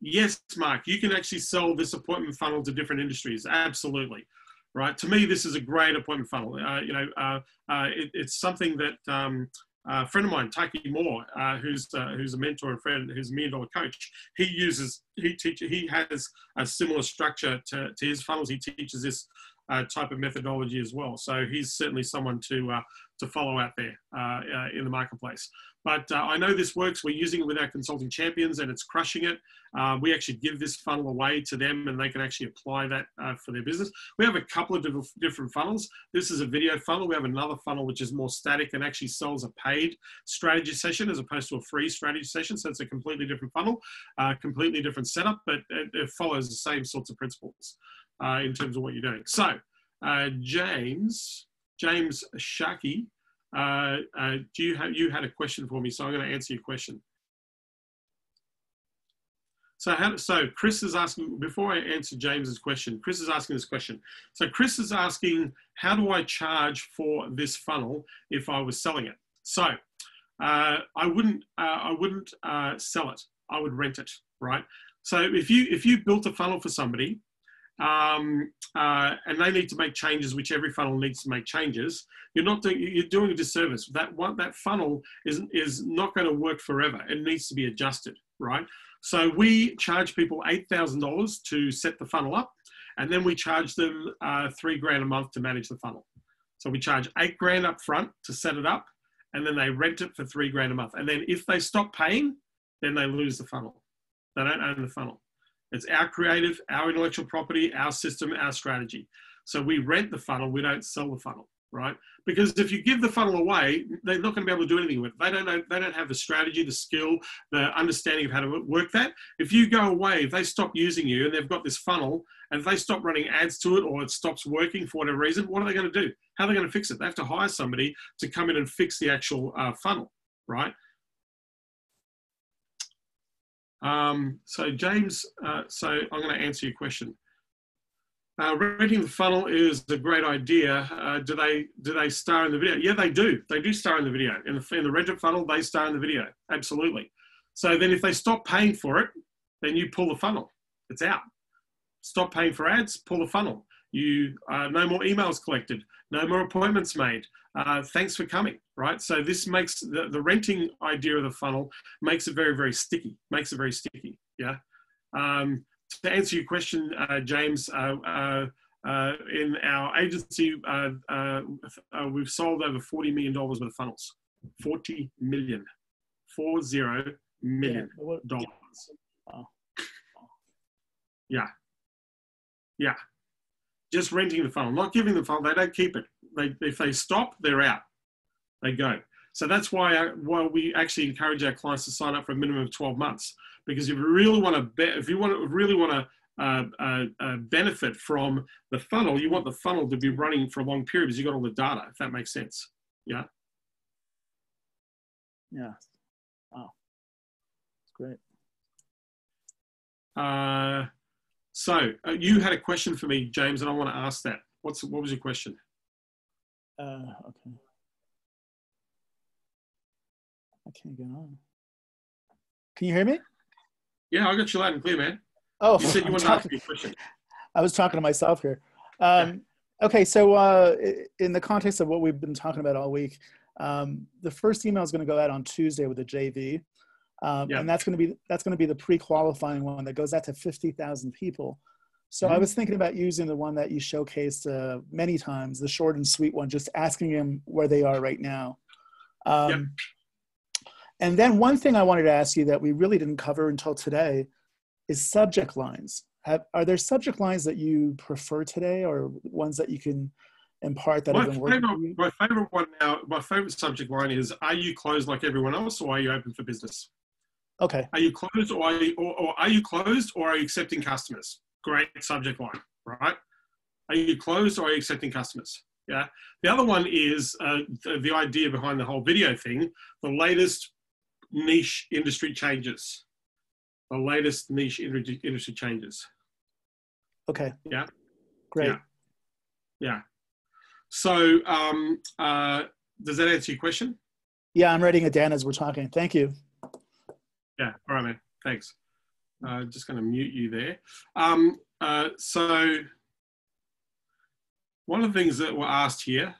yes, Mark, you can actually sell this appointment funnel to different industries. Absolutely. Right. To me, this is a great appointment funnel. Uh, you know, uh, uh it, it's something that um, a friend of mine, Taki Moore, uh, who's who's a mentor and friend, who's a million dollar coach, he uses he teaches, he has a similar structure to, to his funnels. He teaches this uh, type of methodology as well. So he's certainly someone to uh, to follow out there uh, in the marketplace. But uh, I know this works. We're using it with our consulting champions and it's crushing it. Uh, we actually give this funnel away to them and they can actually apply that uh, for their business. We have a couple of different funnels. This is a video funnel. We have another funnel which is more static and actually sells a paid strategy session as opposed to a free strategy session. So it's a completely different funnel, uh, completely different setup, but it, it, follows the same sorts of principles uh, in terms of what you're doing. So uh, James, James Shaki uh, uh, do you have you had a question for me? So I'm going to answer your question. So, how, so Chris is asking, before I answer James's question, Chris is asking this question. So Chris is asking, how do I charge for this funnel if I was selling it? So uh, I wouldn't, uh, I wouldn't uh, sell it. I would rent it, right? So if you, if you built a funnel for somebody um, uh, and they need to make changes, which every funnel needs to make changes. You're not doing you're doing a disservice. That one that funnel is is not going to work forever. It needs to be adjusted, right? So we charge people eight thousand dollars to set the funnel up, and then we charge them uh, three grand a month to manage the funnel. So we charge eight grand up front to set it up, and then they rent it for three grand a month. And then if they stop paying, then they lose the funnel. They don't own the funnel. It's our creative, our intellectual property, our system, our strategy. So we rent the funnel, we don't sell the funnel, right? Because if you give the funnel away, they're not going to be able to do anything with it. They don't know, they don't have the strategy, the skill, the understanding of how to work that. If you go away, if they stop using you and they've got this funnel and if they stop running ads to it or it stops working for whatever reason, what are they going to do? How are they going to fix it? They have to hire somebody to come in and fix the actual uh, funnel, right? Um, so James, uh, so I'm going to answer your question. Uh, renting the funnel is a great idea. Uh, do they do they star in the video? Yeah, they do. They do star in the video. In the, in the rented funnel, they star in the video. Absolutely. So then if they stop paying for it, then you pull the funnel. It's out. Stop paying for ads, pull the funnel. You uh, no more emails collected, no more appointments made. Uh, thanks for coming, right? So this makes the, the renting idea of the funnel makes it very, very sticky, makes it very sticky, yeah? Um, to answer your question, uh, James, uh, uh, uh in our agency, uh, we've sold over $40 million worth of funnels. 40 million, four zero million dollars. Yeah. Yeah. Just renting the funnel, not giving the funnel. They don't keep it. They, if they stop, they're out. They go. So that's why, I, why we actually encourage our clients to sign up for a minimum of 12 months. Because if you really want to, be, if you want to really want to uh, uh, uh, benefit from the funnel, you want the funnel to be running for a long period because you've got all the data. If that makes sense. Yeah. Yeah. Wow. That's great. Uh, so uh, you had a question for me, James, and I want to ask that. What's what was your question? Uh, okay. I can't get on. Can you hear me? Yeah, I got you loud and clear, man. Oh, You said you I'm to ask talking- me a question. I was talking to myself here. Um, Okay, so uh, in the context of what we've been talking about all week, um, the first email is going to go out on Tuesday with the JV, um, Yeah. and that's going to be that's going to be the pre-qualifying one that goes out to fifty thousand people. So I Mhm. was thinking about using the one that you showcased uh, many times, the short and sweet one, just asking them where they are right now. Um, Yep. And then one thing I wanted to ask you that we really didn't cover until today is subject lines. Have, are there subject lines that you prefer today, or ones that you can impart that My have been working favorite, my favorite one now, my favorite subject line is: Are you closed like everyone else, or are you open for business? Okay, Are you closed, or are you, or, or are you closed, or are you accepting customers? Great subject line, right? Are you closed, or are you accepting customers? Yeah. The other one is uh, the, the idea behind the whole video thing: the latest niche industry changes. The latest niche industry industry changes. okay, Yeah. great. Yeah. Yeah. So, um, uh, does that answer your question? Yeah, I'm writing it down as we're talking. Thank you. Yeah. All right, man. Thanks. Uh, just going to mute you there. Um, uh, so, one of the things that were asked here,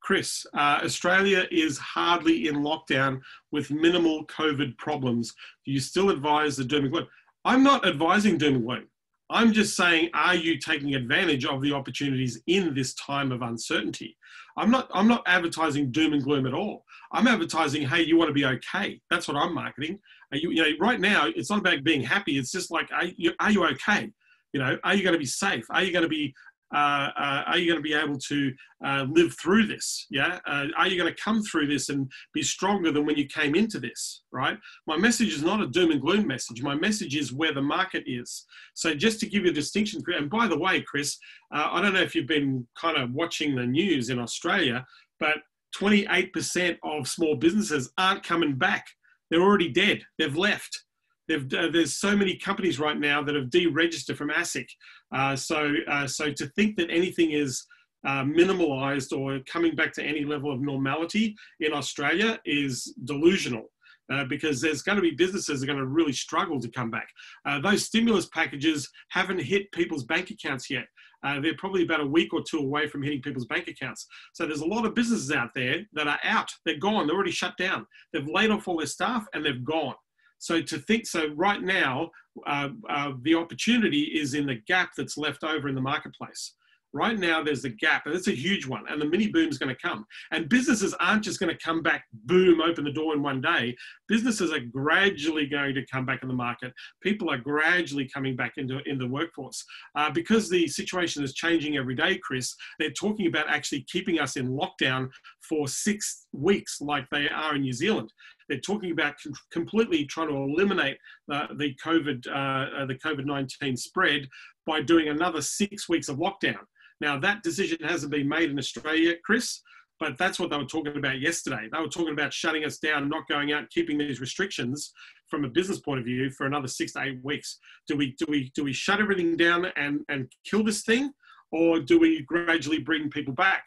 Chris, uh, Australia is hardly in lockdown with minimal COVID problems. Do you still advise the doom and gloom? I'm not advising doom and gloom. I'm just saying, are you taking advantage of the opportunities in this time of uncertainty? I'm not. I'm not advertising doom and gloom at all. I'm advertising, hey, you want to be okay. That's what I'm marketing. You, you know, right now, it's not about being happy. It's just like, are you, are you okay? You know, are you going to be safe? Are you going to be uh, uh, are you going to be able to uh, live through this? Yeah. Uh, are you going to come through this and be stronger than when you came into this? Right. My message is not a doom and gloom message. My message is where the market is. So just to give you a distinction, and by the way, Chris, uh, I don't know if you've been kind of watching the news in Australia, but 28% of small businesses aren't coming back. They're already dead. They've left. They've, uh, there's so many companies right now that have deregistered from ASIC. Uh, so, uh, so to think that anything is uh, minimalized or coming back to any level of normality in Australia is delusional. Uh, because there's going to be businesses that are going to really struggle to come back. Uh, those stimulus packages haven't hit people's bank accounts yet. Uh, they're probably about a week or two away from hitting people's bank accounts. So there's a lot of businesses out there that are out. They're gone. They're already shut down. They've laid off all their staff and they've gone. So to think so right now, uh, uh, the opportunity is in the gap that's left over in the marketplace. Right now, there's a gap, and it's a huge one, and the mini boom is going to come. And businesses aren't just going to come back, boom, open the door in one day. Businesses are gradually going to come back in the market. People are gradually coming back into, into the workforce. Uh, because the situation is changing every day, Chris, they're talking about actually keeping us in lockdown for six weeks, like they are in New Zealand. They're talking about com- completely trying to eliminate uh, the COVID uh, the COVID nineteen spread by doing another six weeks of lockdown. Now that decision hasn't been made in Australia, Chris, but that's what they were talking about yesterday. They were talking about shutting us down, not going out, keeping these restrictions from a business point of view for another six to eight weeks. Do we do we do we shut everything down and and kill this thing, or do we gradually bring people back?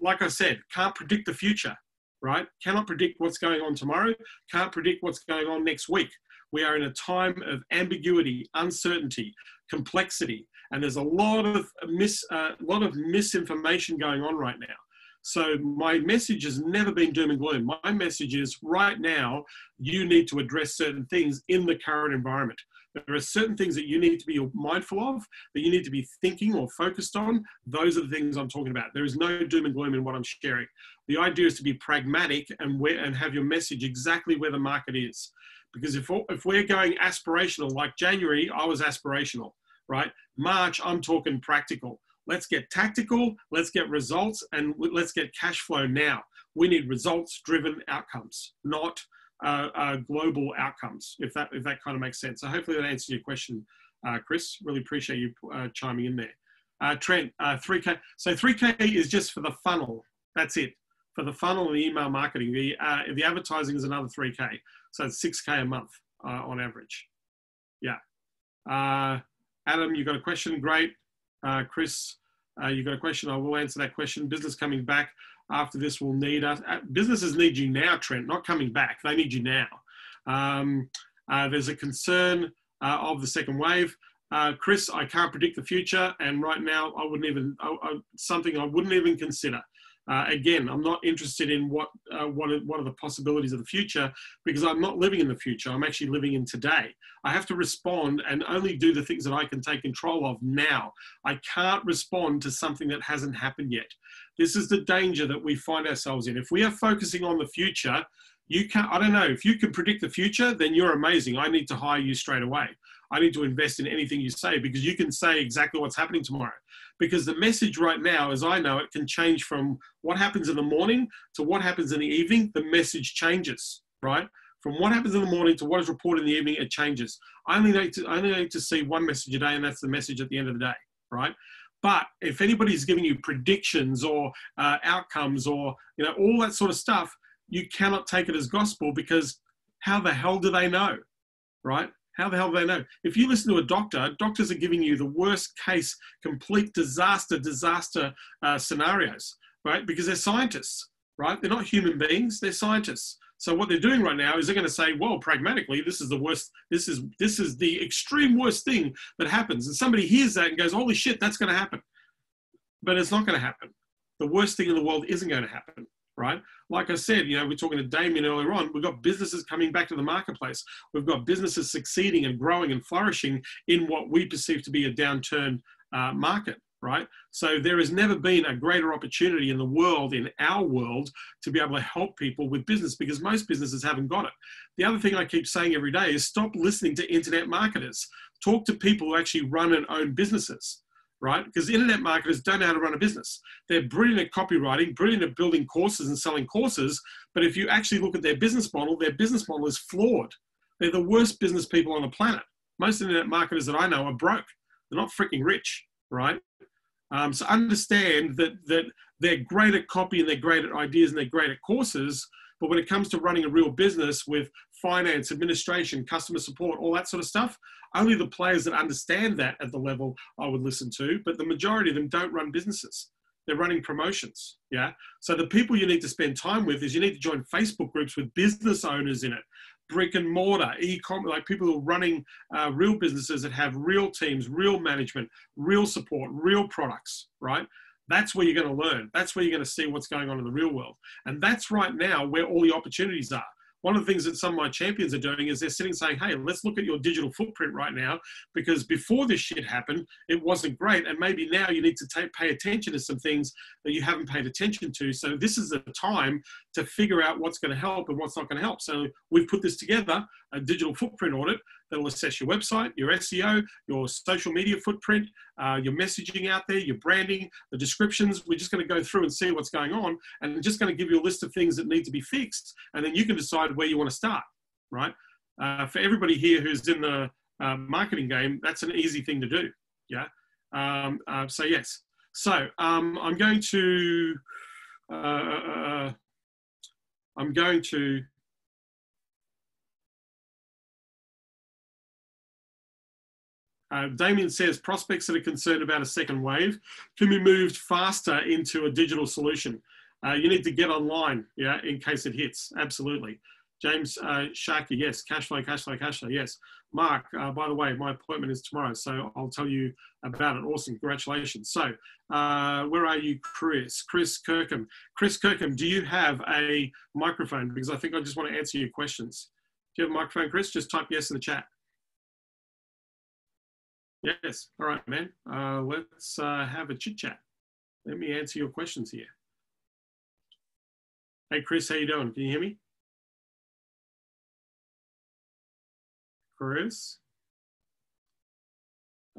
Like I said, can't predict the future right? Cannot predict what's going on tomorrow, can't predict what's going on next week. We are in a time of ambiguity, uncertainty, complexity, and there's a lot of mis, uh, lot of misinformation going on right now. So my message has never been doom and gloom. My message is right now, you need to address certain things in the current environment. There are certain things that you need to be mindful of, that you need to be thinking or focused on. Those are the things I'm talking about. There is no doom and gloom in what I'm sharing. The idea is to be pragmatic and where and have your message exactly where the market is. Because if if we're going aspirational, like January, I was aspirational, right? March, I'm talking practical. Let's get tactical, let's get results, and let's get cash flow now. We need results driven outcomes, not uh, uh, global outcomes, if that, if that kind of makes sense. So hopefully that answers your question, uh, Chris. Really appreciate you uh, chiming in there. Uh, Trent, 3K. Uh, so 3K is just for the funnel. That's it. For the funnel and the email marketing. The, the advertising is another 3K. So it's 6K a month on average. Yeah. Adam, you got a question? Great. Uh, Chris, uh, you got a question? I will answer that question. Business coming back after this will need us. Uh, businesses need you now, Trent, not coming back. They need you now. Um, uh, there's a concern uh, of the second wave. Uh, Chris, I can't predict the future, and right now I wouldn't even I, I, something I wouldn't even consider. Uh, again, I'm not interested in what uh, what are, what are the possibilities of the future because I'm not living in the future. I'm actually living in today. I have to respond and only do the things that I can take control of now. I can't respond to something that hasn't happened yet. This is the danger that we find ourselves in. If we are focusing on the future, you can't. I don't know if you can predict the future, then you're amazing. I need to hire you straight away. I need to invest in anything you say because you can say exactly what's happening tomorrow because the message right now, as I know it, can change from what happens in the morning to what happens in the evening. The message changes, right? From what happens in the morning to what is reported in the evening, it changes. I only need to, I only need to see one message a day, and that's the message at the end of the day, right? But if anybody's giving you predictions or uh, outcomes or you know all that sort of stuff, you cannot take it as gospel because how the hell do they know, right? How the hell do they know? If you listen to a doctor, doctors are giving you the worst case, complete disaster, disaster uh, scenarios, right? Because they're scientists, right? They're not human beings, they're scientists. So what they're doing right now is they're going to say, well, pragmatically, this is the worst, this is this is the extreme worst thing that happens. And somebody hears that and goes, holy shit, that's going to happen. But it's not going to happen. The worst thing in the world isn't going to happen right? Like I said, you know, we're talking to Damien earlier on, we've got businesses coming back to the marketplace. We've got businesses succeeding and growing and flourishing in what we perceive to be a downturn uh, market, right? So there has never been a greater opportunity in the world, in our world, to be able to help people with business because most businesses haven't got it. The other thing I keep saying every day is stop listening to internet marketers. Talk to people who actually run and own businesses right? Because internet marketers don't know how to run a business. They're brilliant at copywriting, brilliant at building courses and selling courses. But if you actually look at their business model, their business model is flawed. They're the worst business people on the planet. Most internet marketers that I know are broke. They're not freaking rich, right? Um, so understand that that they're great at copy and they're great at ideas and they're great at courses. But when it comes to running a real business with finance, administration, customer support, all that sort of stuff, only the players that understand that at the level I would listen to, but the majority of them don't run businesses. They're running promotions. Yeah. So the people you need to spend time with is you need to join Facebook groups with business owners in it, brick and mortar, e-commerce, like people who are running uh, real businesses that have real teams, real management, real support, real products, right? That's where you're going to learn. That's where you're going to see what's going on in the real world. And that's right now where all the opportunities are one of the things that some of my champions are doing is they're sitting saying, hey, let's look at your digital footprint right now, because before this shit happened, it wasn't great. And maybe now you need to take, pay attention to some things that you haven't paid attention to. So this is the time to figure out what's going to help and what's not going to help. So we've put this together, a digital footprint audit that'll assess your website, your SEO, your social media footprint, uh, your messaging out there, your branding, the descriptions. We're just going to go through and see what's going on and just going to give you a list of things that need to be fixed. And then you can decide where you want to start, right? Uh, for everybody here who's in the uh, marketing game, that's an easy thing to do. Yeah. Um, uh, so, yes. So um, I'm going to. Uh, uh, I'm going to Uh, Damien says prospects that are concerned about a second wave can be moved faster into a digital solution. Uh, you need to get online, yeah, in case it hits. Absolutely. James uh, Sharkey, yes. Cash flow, cash flow, cash flow, yes. Mark, uh, by the way, my appointment is tomorrow, so I'll tell you about it. Awesome, congratulations. So, uh, where are you, Chris? Chris Kirkham. Chris Kirkham, do you have a microphone? Because I think I just want to answer your questions. Do you have a microphone, Chris? Just type yes in the chat. Yes. All right, man. Uh, let's uh, have a chit chat. Let me answer your questions here. Hey, Chris, how you doing? Can you hear me? Chris?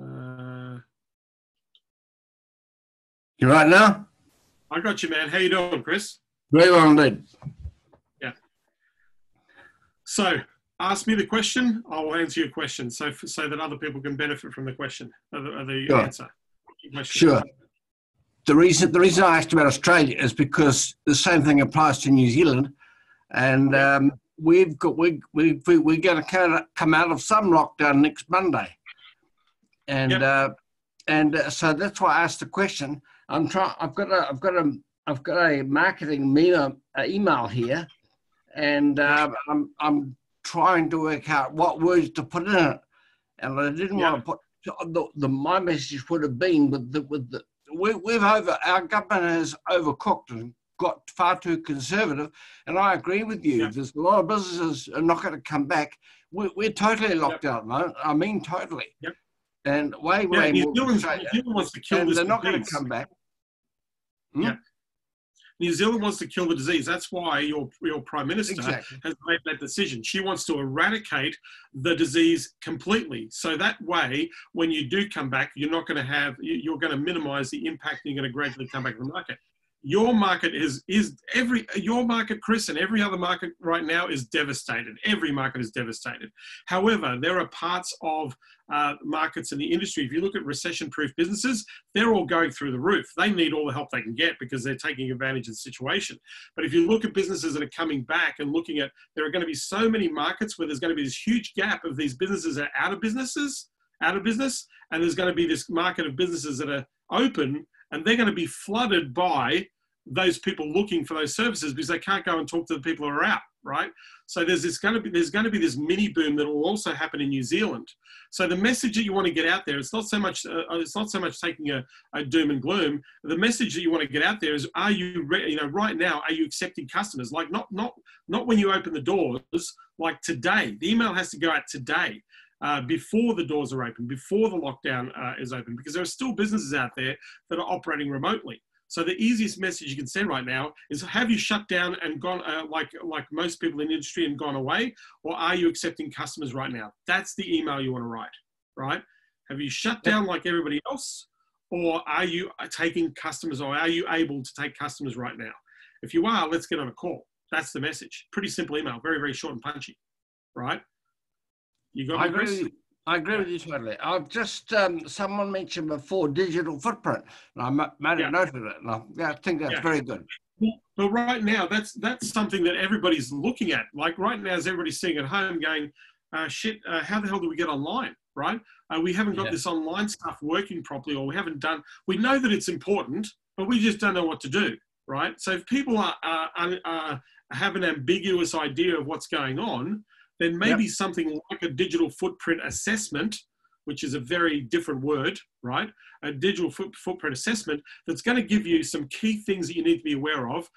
Uh, You right now? I got you, man. How you doing, Chris? Very well indeed. Yeah. So, ask me the question. I will answer your question, so so that other people can benefit from the question, or the, or the Sure. answer. Question. Sure. The reason the reason I asked about Australia is because the same thing applies to New Zealand, and um, we've got we we we- we're going to come out of some lockdown next Monday, and Yep. uh, and uh, so that's why I asked the question. I'm trying. I've got a I've got a I've got a marketing memo, uh, email here, and uh, I'm I'm trying to work out what words to put in it, and I didn't Yeah. want to put the, the my message would have been with the with the we, we've over our government has overcooked and got far too conservative, and I agree with you. Yeah. There's a lot of businesses are not going to come back. We're, we're totally locked out, man. I mean, totally. Yep. And way, Yeah, way New more. Zealand, New Zealand wants to kill and this they're not going to come back. Hmm? New Zealand wants to kill the disease. That's why your your prime minister Exactly. has made that decision. She wants to eradicate the disease completely. So that way, when you do come back, you're not going to have, you- you're going to minimize the impact and you're going to gradually come back to the market. Your market is, is every, your market, Chris, and every other market right now is devastated. Every market is devastated. However, there are parts of uh, markets in the industry, if you look at recession proof businesses, they're all going through the roof. They need all the help they can get because they're taking advantage of the situation. But if you look at businesses that are coming back and looking at, there are going to be so many markets where there's going to be this huge gap of these businesses that are out of businesses, out of business, and there's going to be this market of businesses that are open, and they're going to be flooded by those people looking for those services because they can't go and talk to the people who are out, right? So there's this going to be there's going to be this mini boom that will also happen in New Zealand. So the message that you want to get out there, it's not so much uh, it's not so much taking a, a doom and gloom. The message that you want to get out there is, are you re- you know right now are you accepting customers? Like not not not when you open the doors, like today. The email has to go out today. Uh, before the doors are open, before the lockdown uh, is open, because there are still businesses out there that are operating remotely. So the easiest message you can send right now is: Have you shut down and gone uh, like like most people in the industry and gone away, or are you accepting customers right now? That's the email you want to write, right? Have you shut down like everybody else, or are you uh, taking customers, or are you able to take customers right now? If you are, let's get on a call. That's the message. Pretty simple email, very very short and punchy, right? You got I agree, with you. I agree with you totally. I've just, um, someone mentioned before digital footprint, and I ma- made Yeah. a note of it, and I, yeah, I think that's Yeah. very good. But right now, that's that's something that everybody's looking at. Like right now, as everybody's sitting at home going, uh, "Shit, uh, how the hell do we get online?" Right? Uh, we haven't got Yeah. this online stuff working properly, or we haven't done. We know that it's important, but we just don't know what to do. Right? So if people are, are, are, are have an ambiguous idea of what's going on, then maybe something like a digital footprint assessment, which is a very different word, right? A digital foot, footprint assessment that's going to give you some key things that you need to be aware of,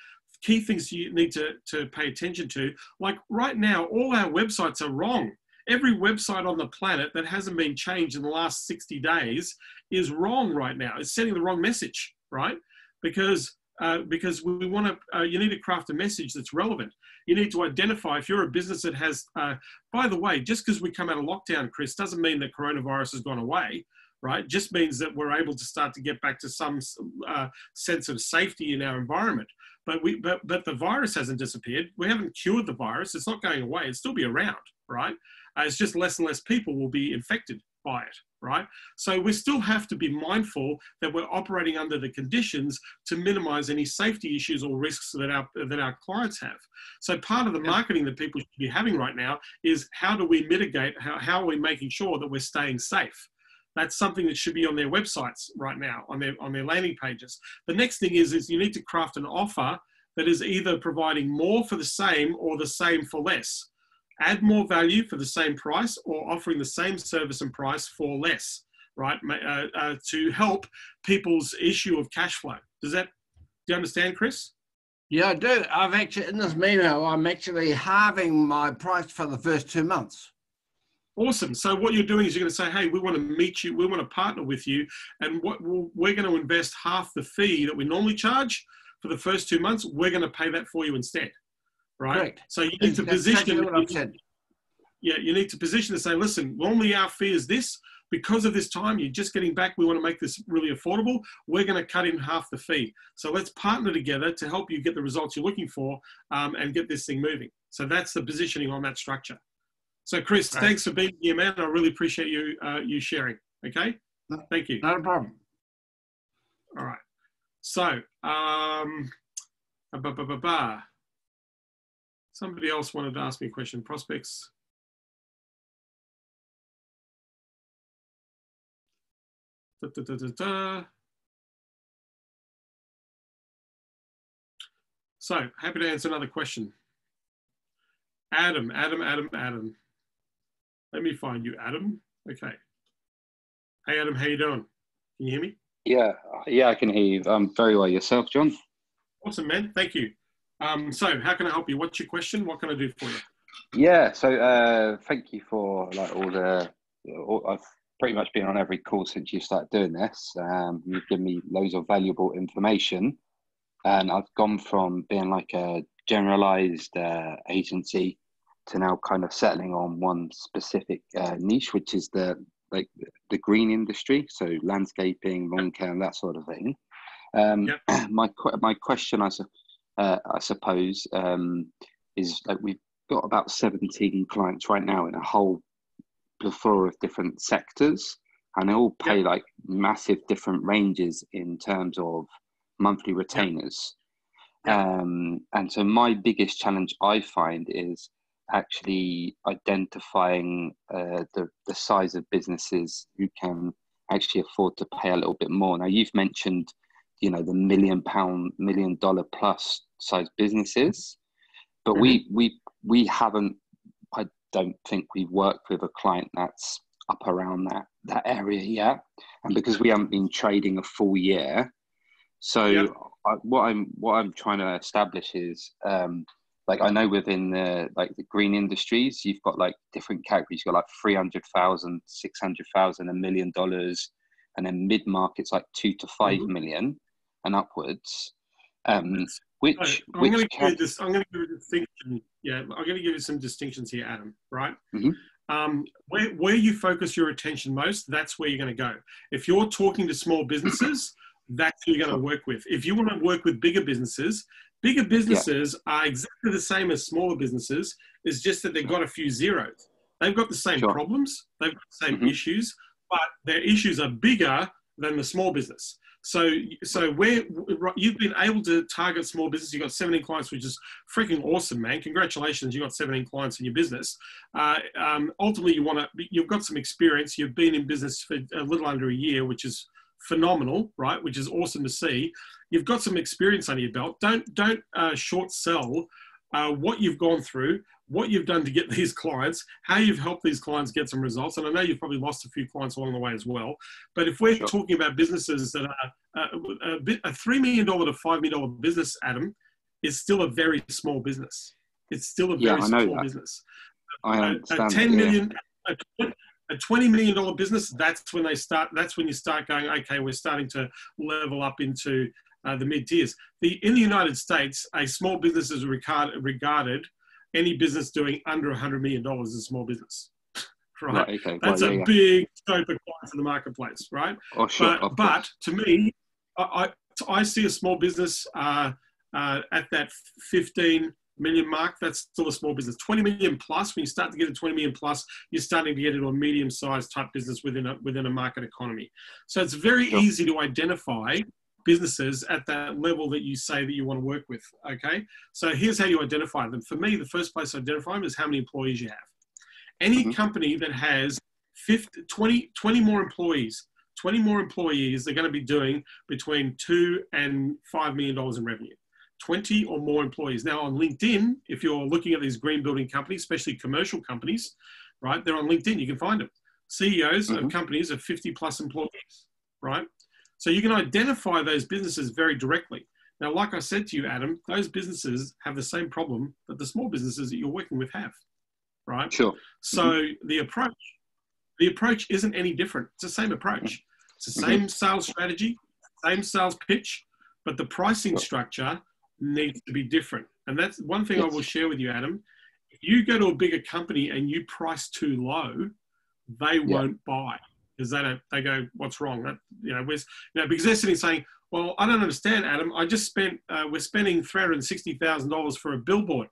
key things you need to, to pay attention to. Like right now, all our websites are wrong. Every website on the planet that hasn't been changed in the last 60 days is wrong right now. It's sending the wrong message, right? Because uh, because we want to, uh, you need to craft a message that's relevant. You need to identify if you're a business that has, uh, by the way, just because we come out of lockdown, Chris, doesn't mean that coronavirus has gone away, right? Just means that we're able to start to get back to some uh, sense of safety in our environment. But we, but, but the virus hasn't disappeared. We haven't cured the virus. It's not going away. It'll still be around, right? Uh, it's just less and less people will be infected by it, right? So we still have to be mindful that we're operating under the conditions to minimize any safety issues or risks that our, that our clients have. So part of the marketing that people should be having right now is how do we mitigate, how, how are we making sure that we're staying safe? That's something that should be on their websites right now, on their, on their landing pages. The next thing is, is you need to craft an offer that is either providing more for the same or the same for less add more value for the same price or offering the same service and price for less, right? Uh, uh, to help people's issue of cash flow. Does that, do you understand, Chris? Yeah, I do. I've actually, in this memo, I'm actually halving my price for the first two months. Awesome. So what you're doing is you're going to say, hey, we want to meet you, we want to partner with you, and what we're going to invest half the fee that we normally charge for the first two months. We're going to pay that for you instead, right? Correct. So you need to position. What I've said. Yeah, you need to position to say, listen, normally our fee is this. Because of this time, you're just getting back. We want to make this really affordable. We're going to cut in half the fee. So let's partner together to help you get the results you're looking for um, and get this thing moving. So that's the positioning on that structure. So, Chris, thanks for being here, man. I really appreciate you uh, you sharing. Okay, thank you. No problem. All right. So, um, ba, ba, ba, somebody else wanted to ask me a question. Prospects. Da, da, da, so, happy to answer another question. Adam, Adam, Adam, Adam. Let me find you, Adam. Okay. Hey, Adam, how you doing? Can you hear me? Yeah, yeah, I can hear you. Um, very well. Yourself, John? Awesome, man. Thank you. Um, so, how can I help you? What's your question? What can I do for you? Yeah, so uh, thank you for like all the. All, I've pretty much been on every call since you started doing this. Um, you've given me loads of valuable information, and I've gone from being like a generalized uh, agency to now kind of settling on one specific uh, niche, which is the like the green industry, so landscaping, lawn care, that sort of thing. Um, yep. *clears throat* My my question, I, uh, I suppose, um, is like we've got about seventeen clients right now in a whole plethora of different sectors, and they all pay like massive different ranges in terms of monthly retainers. Um, and so my biggest challenge I find is actually identifying uh, the, the size of businesses who can actually afford to pay a little bit more. Now, you've mentioned, you know, the million pound, million dollar plus size businesses, but mm-hmm. we, we, we haven't, I don't think we've worked with a client that's up around that, that area yet. And because we haven't been trading a full year, so yep. I, what I'm, what I'm trying to establish is, um, like I know within the like the green industries, you've got like different categories. You've got like 300,000, 600,000, a million dollars, and then mid markets like two to 5 mm-hmm. million and upwards. Um, which, I'm which going to give you this. I'm going to give a distinction. Yeah, I'm going to give you some distinctions here, Adam. Right. Mm-hmm. Um, where, where you focus your attention most, that's where you're going to go. If you're talking to small businesses, *clears throat* that's who you're going to work with. If you want to work with bigger businesses, Bigger businesses yeah. are exactly the same as smaller businesses. It's just that they've got a few zeros. They've got the same sure. problems, they've got the same mm-hmm. issues, but their issues are bigger than the small business. So, so where you've been able to target small business, you've got 17 clients, which is freaking awesome, man. Congratulations, you got 17 clients in your business. Uh, um, ultimately, you want to, you've got some experience. You've been in business for a little under a year, which is phenomenal, right? Which is awesome to see. You've got some experience under your belt. Don't don't uh, short sell uh, what you've gone through, what you've done to get *laughs* these clients, how you've helped these clients get some results. And I know you've probably lost a few clients along the way as well. But if we're sure. talking about businesses that are uh, a, a, a $3 million to $5 million business, Adam, is still a very small business. It's still a very yeah, small that. business. I understand. A, 10 million, a, a $20 million business, that's when they start, that's when you start going, okay, we're starting to level up into uh, the mid tiers. The, in the United States, a small business is regard, regarded, any business doing under $100 million is a small business. *laughs* right? right okay. That's well, a yeah. big scope of clients in the marketplace, right? Oh, sure, but, but to me, I, I, I, see a small business uh, uh, at that 15 million mark, that's still a small business. 20 million plus, when you start to get to 20 million plus, you're starting to get into a medium sized type business within a, within a market economy. So it's very sure. easy to identify businesses at that level that you say that you want to work with. Okay. So here's how you identify them. For me, the first place I identify them is how many employees you have. Any mm-hmm. company that has 50, 20, 20 more employees, 20 more employees, they're going to be doing between two and $5 million in revenue. 20 or more employees. Now, on LinkedIn, if you're looking at these green building companies, especially commercial companies, right, they're on LinkedIn. You can find them. CEOs mm-hmm. of companies of 50 plus employees, right? So you can identify those businesses very directly. Now, like I said to you, Adam, those businesses have the same problem that the small businesses that you're working with have, right? Sure. So Mm-hmm. the approach, the approach isn't any different. It's the same approach. It's the Mm-hmm. same sales strategy, same sales pitch, but the pricing structure needs to be different. And that's one thing I will share with you, Adam. If you go to a bigger company and you price too low, they won't buy because they don't. They go, "What's wrong?" That you know, we're, you know, because they're sitting saying, "Well, I don't understand, Adam. I just spent. Uh, we're spending three hundred sixty thousand dollars for a billboard."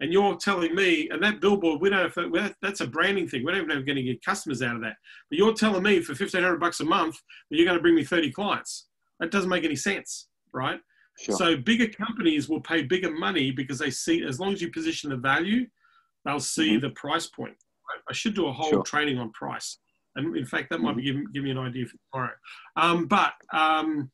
And you're telling me, and that billboard, we don't to, that's a branding thing. We don't even know if we're going to get customers out of that. But you're telling me for 1500 bucks a month that you're going to bring me 30 clients. That doesn't make any sense, right? Sure. So bigger companies will pay bigger money because they see, as long as you position the value, they'll see Mhm. the price point. Right? I should do a whole Sure. training on price. And in fact, that might be Mm-hmm. giving, giving you an idea for tomorrow. Um, but um,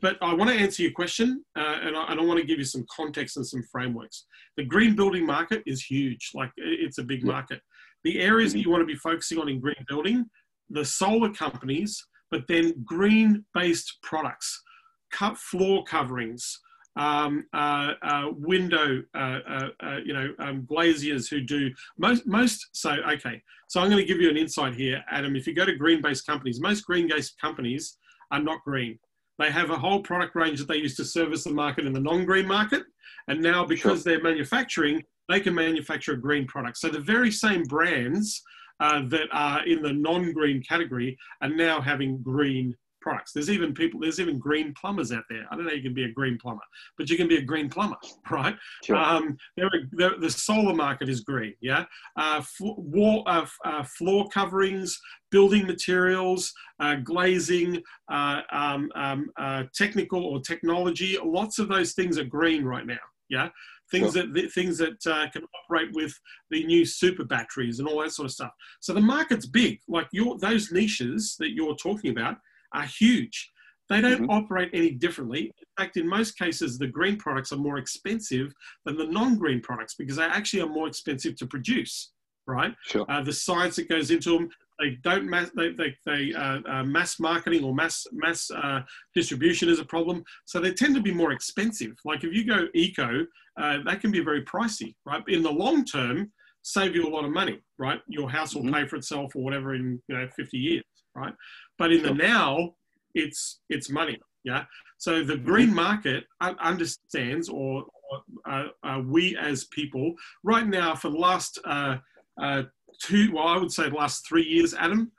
but I want to answer your question, uh, and, I, and I want to give you some context and some frameworks. The green building market is huge; like it's a big market. The areas that you want to be focusing on in green building, the solar companies, but then green-based products, cut floor coverings, um, uh, uh, window, uh, uh, uh, you know, um, glaziers who do most most. So okay, so I'm going to give you an insight here, Adam. If you go to green-based companies, most green-based companies are not green. They have a whole product range that they use to service the market in the non-green market, and now because they're manufacturing, they can manufacture a green product. So the very same brands uh, that are in the non-green category are now having green products. There's even people, there's even green plumbers out there. I don't know you can be a green plumber, but you can be a green plumber, *laughs* right? Sure. Um, there are, the solar market is green, yeah. Uh, fl- wall, uh, uh, floor coverings, building materials, uh, glazing, uh, um, um, uh, technical or technology. Lots of those things are green right now, yeah. Things that things that uh, can operate with the new super batteries and all that sort of stuff. So the market's big. Like your those niches that you're talking about are huge. They don't Mhm. operate any differently. In fact, in most cases, the green products are more expensive than the non-green products because they actually are more expensive to produce, right? Sure. Uh, the science that goes into them, they don't mass, they, they, they uh, uh, mass marketing or mass mass uh, distribution is a problem. So they tend to be more expensive. Like if you go eco, uh, that can be very pricey, right? In the long term, save you a lot of money, right? Your house will Mhm. pay for itself or whatever in you know 50 years, right? But in the now, it's it's money, yeah. So the green market understands, or, or uh, uh, we as people, right now for the last uh, uh, two, well, I would say the last three years, Adam.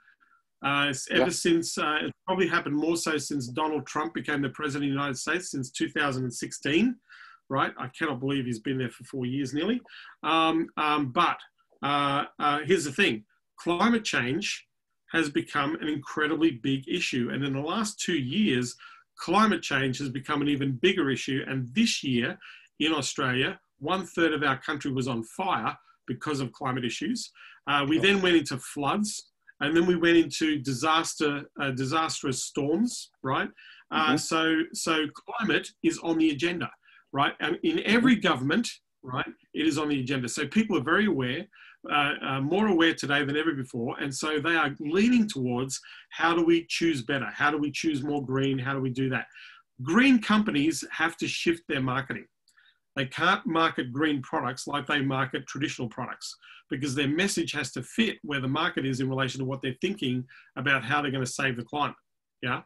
Uh, it's ever Yeah. since uh, it's probably happened more so since Donald Trump became the president of the United States since 2016, right? I cannot believe he's been there for four years nearly. Um, um, but uh, uh, here's the thing: climate change has become an incredibly big issue, and in the last two years, climate change has become an even bigger issue. And this year, in Australia, one third of our country was on fire because of climate issues. Uh, we then went into floods, and then we went into disaster, uh, disastrous storms. Right. Uh, Mhm. So, so climate is on the agenda, right? And in every government, right, it is on the agenda. So people are very aware, uh, uh, more aware today than ever before, and so they are leaning towards how do we choose better? How do we choose more green? How do we do that? Green companies have to shift their marketing. They can't market green products like they market traditional products because their message has to fit where the market is in relation to what they're thinking about how they're going to save the climate. Yeah.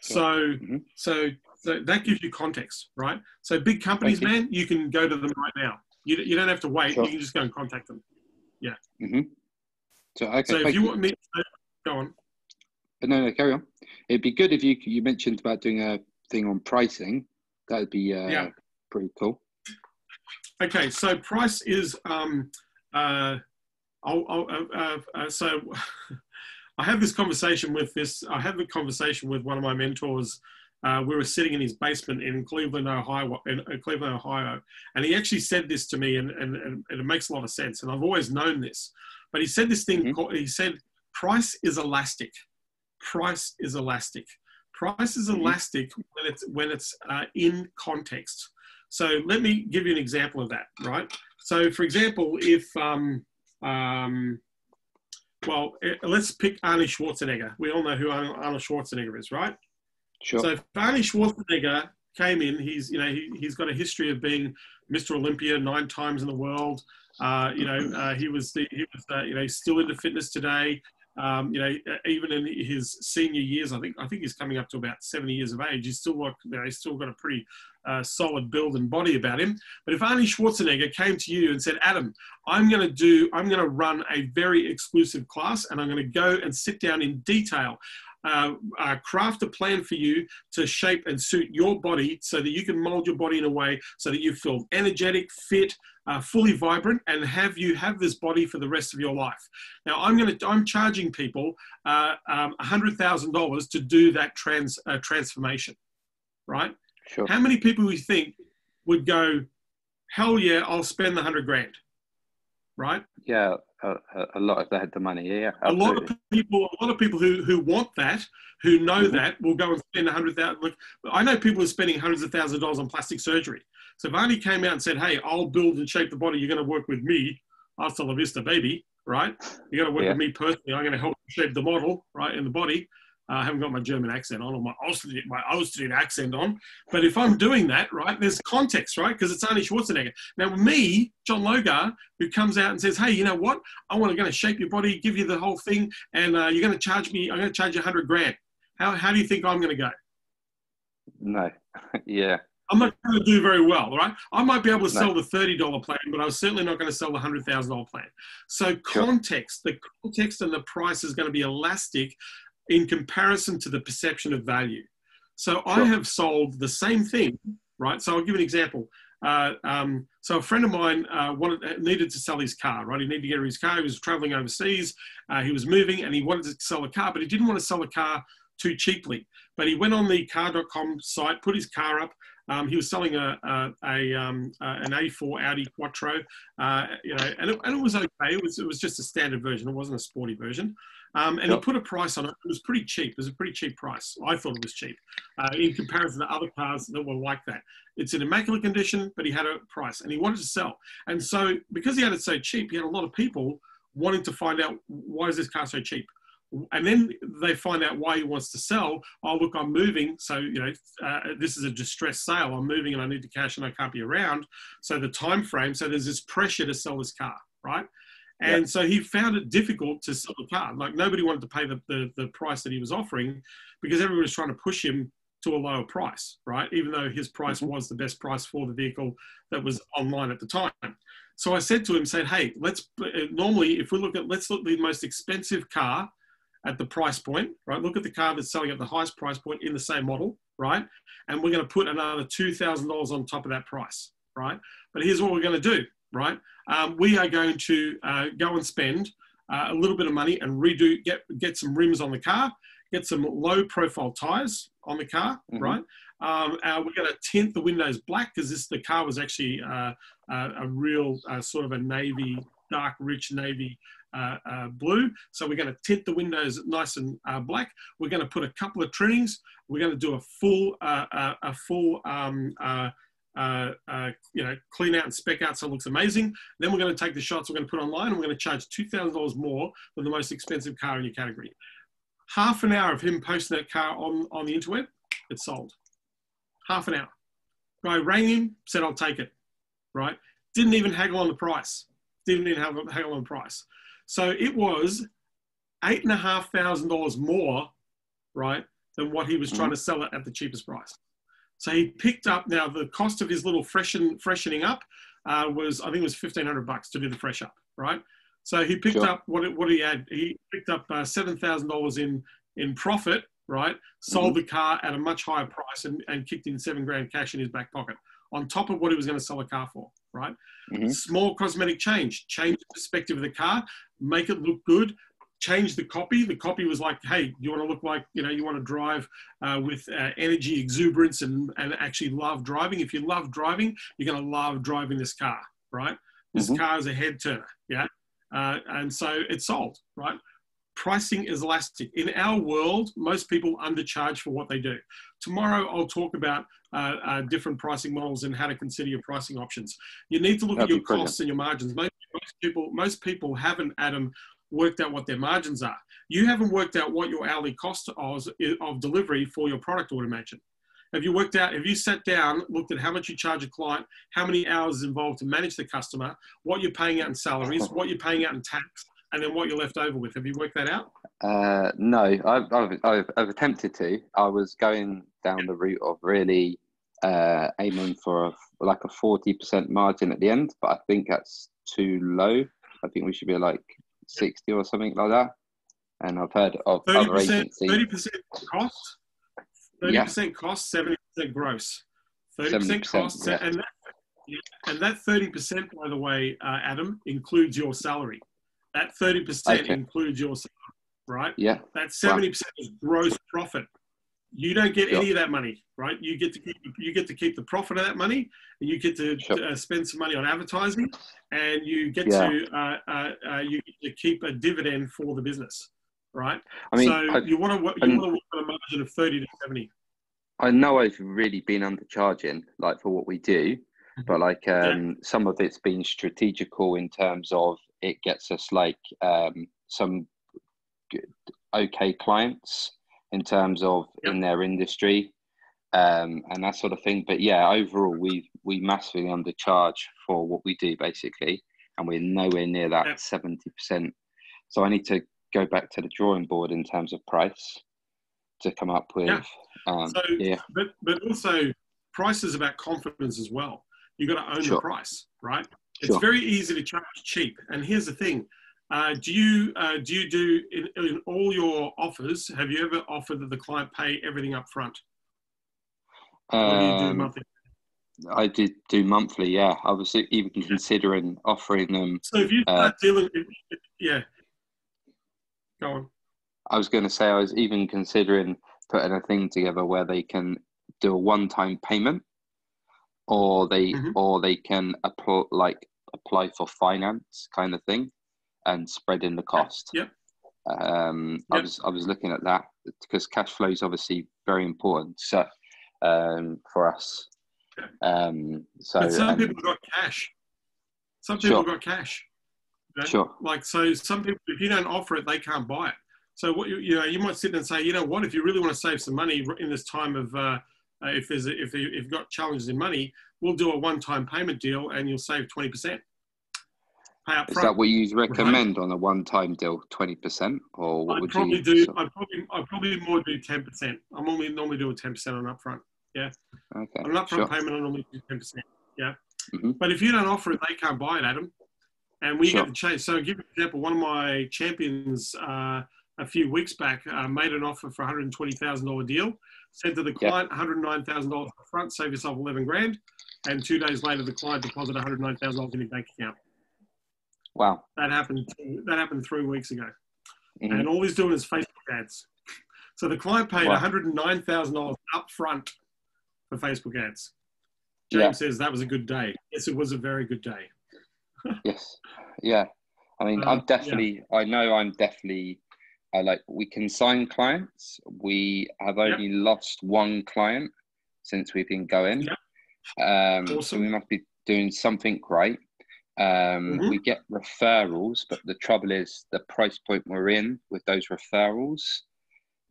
So, Mhm. so, so that gives you context, right? So big companies, you. man, you can go to them right now. You, you don't have to wait. Sure. You can just go and contact them. Hmm So okay, So if you you. want me, to, go on. No, no, carry on. It'd be good if you you mentioned about doing a thing on pricing. That would be uh, Yeah. pretty cool. Okay, so price is um, uh, I'll, I'll, uh, uh, uh, so *laughs* I had this conversation with this. I had the conversation with one of my mentors. Uh, we were sitting in his basement in Cleveland, Ohio, in uh, Cleveland, Ohio, and he actually said this to me, and, and, and it makes a lot of sense. And I've always known this, but he said this thing. Mhm. Called, he said, "Price is elastic. Price is elastic. Price is Mhm. elastic when it's when it's uh, in context." So let me give you an example of that, right? So, for example, if, um, um, well, eh, let's pick Arnie Schwarzenegger. We all know who Arnold Schwarzenegger is, right? Sure. So, if Arnie Schwarzenegger came in, he's, you know, he, he's got a history of being Mr. Olympia nine times in the world. Uh, you know, uh, he was the, he was uh, you know still into fitness today. Um, you know, even in his senior years, I think I think he's coming up to about 70 years of age. He's still got, you know, he's still got a pretty uh, solid build and body about him. But if Arnie Schwarzenegger came to you and said, Adam, I'm going to do, I'm going to run a very exclusive class, and I'm going to go and sit down in detail. Uh, uh, craft a plan for you to shape and suit your body so that you can mold your body in a way so that you feel energetic, fit, uh, fully vibrant, and have you have this body for the rest of your life. Now, I'm going to I'm charging people uh, um, $100,000 to do that trans uh, transformation, right? Sure. How many people we think would go, hell yeah, I'll spend the hundred grand, right? Yeah, a, a, lot if they had the money. Yeah, absolutely. a lot of people, a lot of people who who want that, who know mm-hmm. that, will go and spend a hundred thousand. Look, I know people are spending hundreds of thousands of dollars on plastic surgery. So if Arnie came out and said, "Hey, I'll build and shape the body. You're going to work with me, hasta la vista, baby." Right? You're going to work yeah. with me personally. I'm going to help shape the model, right, in the body. Uh, I haven't got my German accent on or my Austrian, my Austrian accent on. But if I'm doing that, right, there's context, right? Because it's Arnie Schwarzenegger. Now, me, John Logar, who comes out and says, hey, you know what? I want to going to shape your body, give you the whole thing, and uh, you're going to charge me, I'm going to charge you 100 grand. How, how do you think I'm going to go? No. *laughs* yeah. I'm not going to do very well, right? I might be able to sell the $30 plan, but I'm certainly not going to sell the $100,000 plan. So context, sure. the context and the price is going to be elastic in comparison to the perception of value. So. I have sold the same thing, right? So I'll give an example. Uh, um, so a friend of mine uh, wanted, uh, needed to sell his car, right? He needed to get rid of his car. He was traveling overseas. Uh, he was moving and he wanted to sell a car, but he didn't want to sell a car too cheaply. But he went on the car.com site, put his car up. Um, he was selling a, a, a um, an A4 Audi Quattro, uh, you know, and it, and it was okay. It was, it was just a standard version. It wasn't a sporty version. Um, and yep. he put a price on it. It was pretty cheap. It was a pretty cheap price. I thought it was cheap uh, in comparison to other cars that were like that. It's in immaculate condition, but he had a price and he wanted to sell. And so, because he had it so cheap, he had a lot of people wanting to find out why is this car so cheap. And then they find out why he wants to sell. Oh, look, I'm moving. So, you know, uh, this is a distressed sale. I'm moving and I need to cash and I can't be around. So, the time frame. So, there's this pressure to sell this car, right? And yep. so he found it difficult to sell the car. Like nobody wanted to pay the, the, the price that he was offering because everyone was trying to push him to a lower price, right? Even though his price mm-hmm. was the best price for the vehicle that was online at the time. So I said to him, said, hey, let's uh, normally, if we look at, let's look at the most expensive car at the price point, right? Look at the car that's selling at the highest price point in the same model, right? And we're going to put another $2,000 on top of that price, right? But here's what we're going to do right? Um, we are going to uh, go and spend uh, a little bit of money and redo, get, get some rims on the car, get some low profile tires on the car, mm-hmm. right? Um, uh, we're going to tint the windows black because this the car was actually uh, uh, a real uh, sort of a navy, dark, rich navy uh, uh, blue. So we're going to tint the windows nice and uh, black. We're going to put a couple of trimmings. We're going to do a full, a full um, uh, uh, you know, clean out and spec out so it looks amazing. Then we're going to take the shots we're going to put online and we're going to charge $2,000 more than the most expensive car in your category. Half an hour of him posting that car on, on the interweb, it's sold. Half an hour. Guy rang him, said, I'll take it, right? Didn't even haggle on the price. Didn't even haggle on the price. So it was eight and a half thousand dollars more, right, than what he was trying mm-hmm. to sell it at the cheapest price. So he picked up now the cost of his little freshen, freshening up uh, was I think it was fifteen hundred bucks to do the fresh up, right? So he picked sure. up what it, what he had. He picked up uh, seven thousand dollars in in profit, right? Sold mm-hmm. the car at a much higher price and, and kicked in seven grand cash in his back pocket on top of what he was going to sell a car for, right? Mm-hmm. Small cosmetic change, change the perspective of the car, make it look good, changed the copy. The copy was like, hey, you want to look like, you know, you want to drive uh, with uh, energy, exuberance, and, and actually love driving. If you love driving, you're going to love driving this car, right? This mm-hmm. car is a head turner, yeah? Uh, and so it's sold, right? Pricing is elastic. In our world, most people undercharge for what they do. Tomorrow, I'll talk about uh, uh, different pricing models and how to consider your pricing options. You need to look That'd at your costs and your margins. Most, most people, most people haven't, Adam, worked out what their margins are. You haven't worked out what your hourly cost of, of delivery for your product automation. Have you worked out, have you sat down, looked at how much you charge a client, how many hours is involved to manage the customer, what you're paying out in salaries, *laughs* what you're paying out in tax, and then what you're left over with? Have you worked that out? Uh, no, I've, I've, I've, I've attempted to. I was going down the route of really uh, aiming for a, like a 40% margin at the end, but I think that's too low. I think we should be like 60 or something like that. And I've heard of 30%, other agencies. 30% cost, 30% yeah. cost, 70% gross. 30%, 70%, cost, yeah. and, that, and that 30%, by the way, uh, Adam, includes your salary. That 30% okay. includes your salary, right? Yeah. That 70% wow. is gross profit. You don't get sure. any of that money, right? You get to keep you get to keep the profit of that money, and you get to, sure. uh, spend some money on advertising, and you get yeah. to uh, uh, uh you get to keep a dividend for the business, right? I mean, so I, you want to you want to work on a margin of thirty to seventy. I know I've really been undercharging, like for what we do, mm-hmm. but like um, yeah. some of it's been strategical in terms of it gets us like um, some good, okay clients in terms of yep. in their industry um, and that sort of thing. But yeah, overall, we we massively undercharge for what we do basically, and we're nowhere near that seventy percent. So I need to go back to the drawing board in terms of price to come up with. Yeah. Um, so, yeah. But but also, price is about confidence as well. You got to own sure. the price, right? It's sure. very easy to charge cheap. And here's the thing: uh, do you uh, do you do in, in, all your offers? Have you ever offered that the client pay everything up front? Um, I did do monthly. Yeah, I was even considering offering them. So if you start uh, dealing, yeah, go on. I was going to say I was even considering putting a thing together where they can do a one-time payment, or they mm-hmm. or they can apply like apply for finance kind of thing and spreading the cost. Yep. Um, yep. I was I was looking at that because cash flow is obviously very important so, um, for us. Um, so but some people got cash. Some people sure. got cash. Sure. Like so, some people if you don't offer it, they can't buy it. So what you you know you might sit there and say, you know what, if you really want to save some money in this time of uh, uh, if there's a, if you've got challenges in money, we'll do a one-time payment deal and you'll save twenty percent. Is that what you recommend right. on a one-time deal, twenty percent, or what I'd would probably you do? I probably I probably more do ten percent. I'm normally normally do a ten percent on upfront. Yeah. Okay. On an upfront sure. payment, I normally do ten percent. Yeah. Mm-hmm. But if you don't offer it, they can't buy it, Adam. And we sure. get the chase. So, give an example. One of my champions uh, a few weeks back uh, made an offer for a hundred and twenty thousand dollar deal. Said to the client, one hundred nine thousand dollars up front, save yourself eleven grand. And two days later, the client deposited one hundred nine thousand dollars in his bank account. Wow. That happened. That happened three weeks ago, mm-hmm. and all he's doing is Facebook ads. So the client paid wow. one hundred and nine thousand dollars up front for Facebook ads. James yeah. says that was a good day. Yes, it was a very good day. *laughs* yes. Yeah. I mean, uh, I'm definitely. Yeah. I know I'm definitely. I like. We can sign clients. We have only yep. lost one client since we've been going. Yep. Um, awesome. So we must be doing something great. Um, mm-hmm. We get referrals, but the trouble is the price point we're in with those referrals.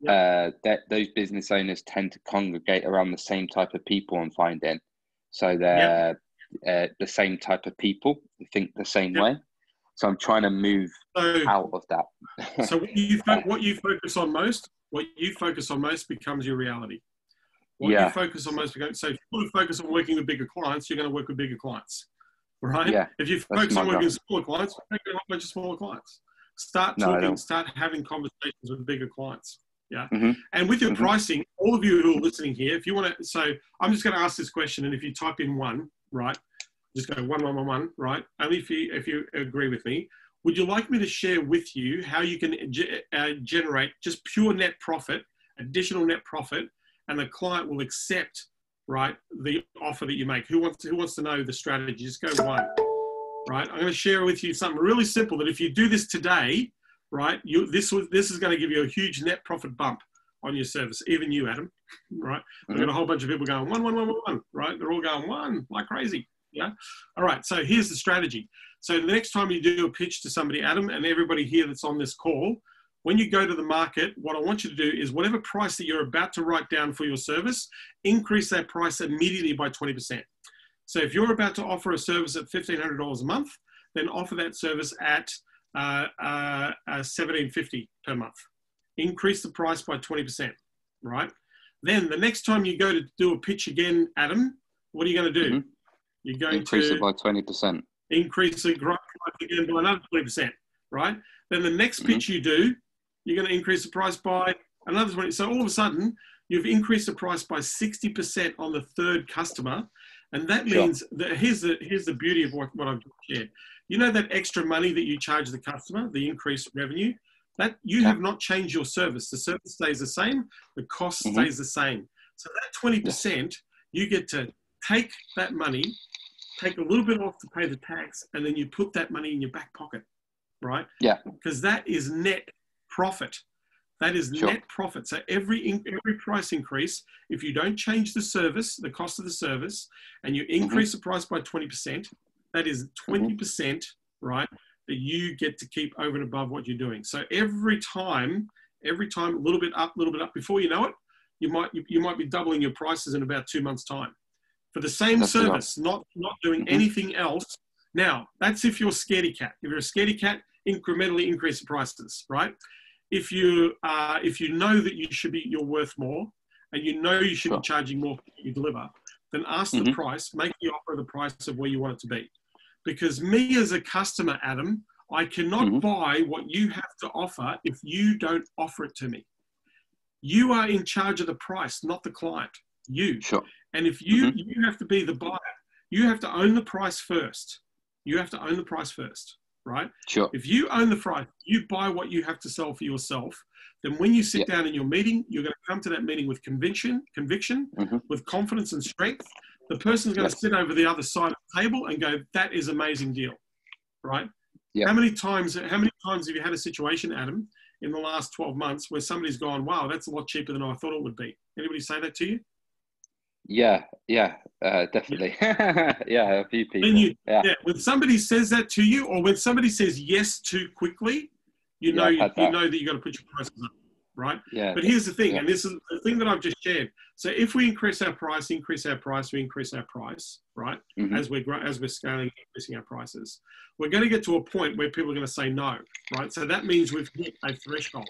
Uh, that those business owners tend to congregate around the same type of people and find in, so they're uh, the same type of people who think the same way. So I'm trying to move so, out of that. *laughs* so what you fo- what you focus on most, what you focus on most becomes your reality. What yeah. you focus on most so if you focus on working with bigger clients, you're going to work with bigger clients right? Yeah, if you focus on working with smaller clients, make a whole bunch of smaller clients. Start talking, no, start having conversations with bigger clients. Yeah. Mm-hmm. And with your mm-hmm. pricing, all of you who are listening here, if you want to, so I'm just going to ask this question, and if you type in one, right, just go one, one, one, one, right? Only if you if you agree with me. Would you like me to share with you how you can uh, generate just pure net profit, additional net profit, and the client will accept right? The offer that you make. Who wants to, who wants to know the strategy? Just go one, right? I'm going to share with you something really simple that if you do this today, right, you this was this is going to give you a huge net profit bump on your service. Even you, Adam, *laughs* right? I've got a whole bunch of people going one, one, one, one, one, right? They're all going one like crazy. Yeah. All right. So here's the strategy. So the next time you do a pitch to somebody, Adam, and everybody here that's on this call, when you go to the market, what I want you to do is whatever price that you're about to write down for your service, increase that price immediately by 20%. So if you're about to offer a service at $1,500 a month, then offer that service at uh, uh, uh, 1750 per month. Increase the price by 20%, right? Then the next time you go to do a pitch again, Adam, what are you going to do? Mhm. You're going Increase to it by 20%. increase the price again by another 20%, right? Then the next Mhm. pitch you do, you're going to increase the price by another 20. So all of a sudden, you've increased the price by 60% on the third customer. And that Sure. means that here's the, here's the beauty of what, what I've shared. You know that extra money that you charge the customer, the increased revenue, that you Yeah. have not changed your service. The service stays the same, the cost Mhm. stays the same. So that 20%, you get to take that money, take a little bit off to pay the tax, and then you put that money in your back pocket, right? Yeah. Because that is net profit. That is Sure. net profit. So every every price increase, if you don't change the service, the cost of the service, and you Mm-hmm. increase the price by 20%, that is 20%, right? That you get to keep over and above what you're doing. So every time, every time a little bit up, a little bit up, before you know it, you might you, you might be doubling your prices in about two months' time for the same That's service, not not doing Mhm. anything else. Now that's if you're a scaredy cat. If you're a scaredy cat, incrementally increase the prices, right? If you uh, if you know that you should be you're worth more, and you know you should Sure. be charging more for what you deliver, then ask the Mhm. price, make the offer the price of where you want it to be. Because me as a customer, Adam, I cannot Mhm. buy what you have to offer if you don't offer it to me. You are in charge of the price, not the client. You. Sure. And if you Mhm. you have to be the buyer, you have to own the price first. You have to own the price first, right? Sure. If you own the price, you buy what you have to sell for yourself. Then when you sit Yeah. down in your meeting, you're going to come to that meeting with conviction, conviction, Mhm. with confidence and strength. The person's going to sit over the other side of the table and go, "That is amazing deal," right? Yeah. How many times? How many times have you had a situation, Adam, in the last 12 months where somebody's gone, "Wow, that's a lot cheaper than I thought it would be"? Anybody say that to you? Yeah, yeah, uh, definitely. *laughs* yeah, a few people. When you, yeah. yeah, when somebody says that to you, or when somebody says yes too quickly, you know you, you know that you've got to put your prices up, right? yeah. But here's the thing, and this is the thing that I've just shared. So if we increase our price, increase our price, we increase our price, right? Mhm. As we're grow- as we're scaling, increasing our prices, we're going to get to a point where people are going to say no, right? So that means we've hit a threshold.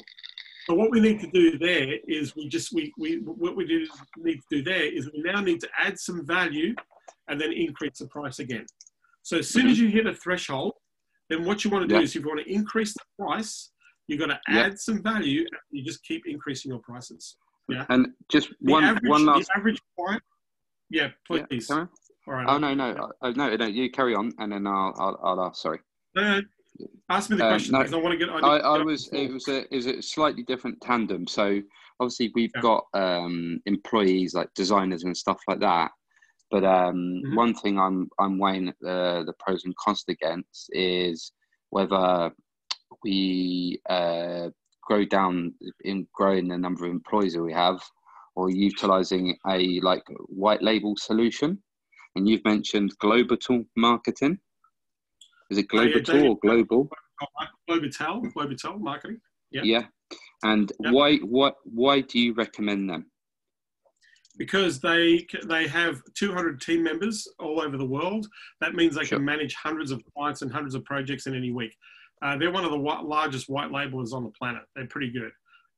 So what we need to do there is we just we we what we do need to do there is we now need to add some value, and then increase the price again. So as soon as you hit a threshold, then what you want to do. Yeah. is if you want to increase the price, you've got to Yeah. add some value. And you just keep increasing your prices. Yeah. And just The one average, one last. average client. Yeah, Yeah, please. on. All right. Oh no no oh, no no you carry on and then I'll I'll, I'll ask. Sorry. No, ask me the Um, question no, because I want to get. I, to I was it was a is a slightly different tandem. So obviously we've Yeah. got um, employees like designers and stuff like that. But um, Mhm. one thing I'm I'm weighing the the pros and cons against is whether we uh, grow down in growing the number of employees that we have, or utilizing a like white label solution. And you've mentioned global marketing. Is it Oh, yeah, or Global? Globitel, Globitel marketing. Yeah. Yeah. And Yep. why what why do you recommend them? because they they have 200 team members all over the world. That means they Sure. can manage hundreds of clients and hundreds of projects in any week. Uh, they're one of the largest white labelers on the planet. They're pretty good.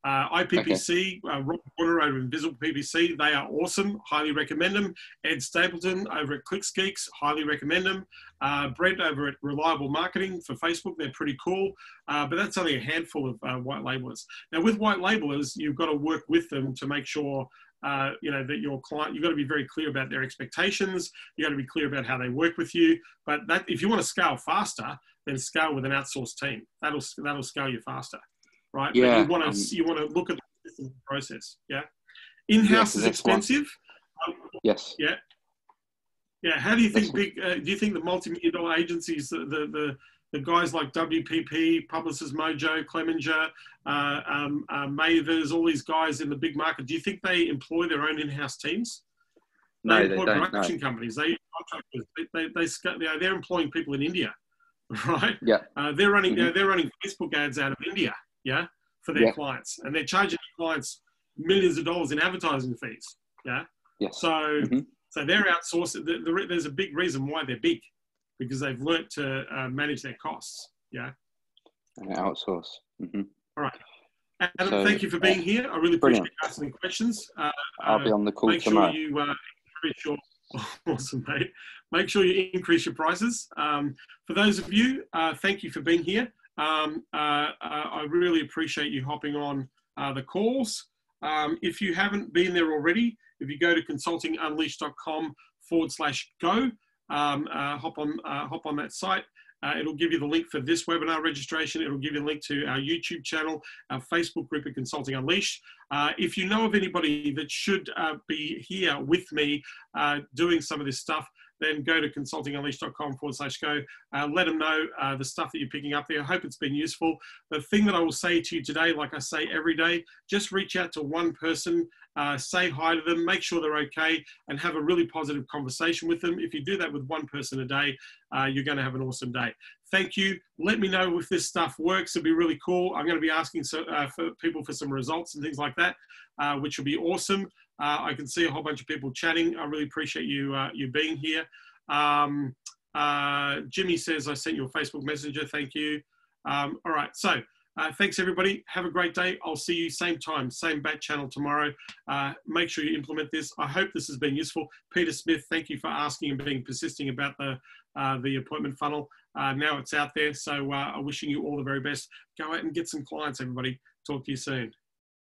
Uh, IPPC, uh, Rob Porter over Invisible PPC, they are awesome. Highly recommend them. Ed Stapleton over at ClickSgeeks, highly recommend them. Uh, Brent over at Reliable Marketing for Facebook, they're pretty cool. Uh, but that's only a handful of uh, white labelers. Now, with white labelers, you've got to work with them to make sure uh, you know that your client you've got to be very clear about their expectations you've got to be clear about how they work with you but that if you want to scale faster then scale with an outsourced team that'll that'll scale you faster right Yeah, but you want to um, you want to look at the process yeah in-house Yeah, is so that's one- expensive Yes. yeah yeah how do you think big uh, do you think the multi-million dollar agencies the the, the the guys like WPP, Publicis Mojo, Clemenger, uh, um, uh, Mavers, all these guys in the big market, do you think they employ their own in-house teams? No, they employ don't, no. production companies. They contractors. They, they, they, they are, they're employing people in India, *laughs* right? Yeah. Uh, they're running Mm-hmm. they're running Facebook ads out of India, yeah, for their Yeah. clients, and they're charging clients millions of dollars in advertising fees. Yeah. Yes. So, Mhm. so they're outsourcing. The, the, there's a big reason why they're big, because they've learnt to uh, manage their costs. Yeah. And outsource. hmm Adam, So, thank you for being here. I really brilliant. appreciate asking questions. Uh, I'll uh, be on the call make tomorrow. sure you uh, increase your *laughs* awesome mate. Make sure you increase your prices. Um, for those of you, uh, thank you for being here. Um, uh, uh, I really appreciate you hopping on uh, the calls. Um, if you haven't been there already, if you go to consultingunleashed.com forward slash go, um, uh, hop on hop on that site. Uh, it'll give you the link for this webinar registration. It'll give you a link to our YouTube channel, our Facebook group at Consulting Unleashed. Uh, if you know of anybody that should uh, be here with me doing some of this stuff, then go to consultingunleashed.com forward slash go. Uh, let them know uh, the stuff that you're picking up there. I hope it's been useful. The thing that I will say to you today, like I say every day, just reach out to one person, uh, say hi to them, make sure they're okay, and have a really positive conversation with them. If you do that with one person a day, uh, you're going to have an awesome day. Thank you. Let me know if this stuff works. It'd be really cool. I'm going to be asking so, uh, for people for some results and things like that, uh, which will be awesome. Uh, I can see a whole bunch of people chatting. I really appreciate you uh, you being here. Um, uh, Jimmy says I sent you a Facebook Messenger. Thank you. Um, all right. So uh, thanks everybody. Have a great day. I'll see you same time, same bat channel tomorrow. Uh, make sure you implement this. I hope this has been useful. Peter Smith, thank you for asking and being persisting about the uh, the appointment funnel. Now it's out there. So I'm wishing you all the very best. Go out and get some clients, everybody. Talk to you soon.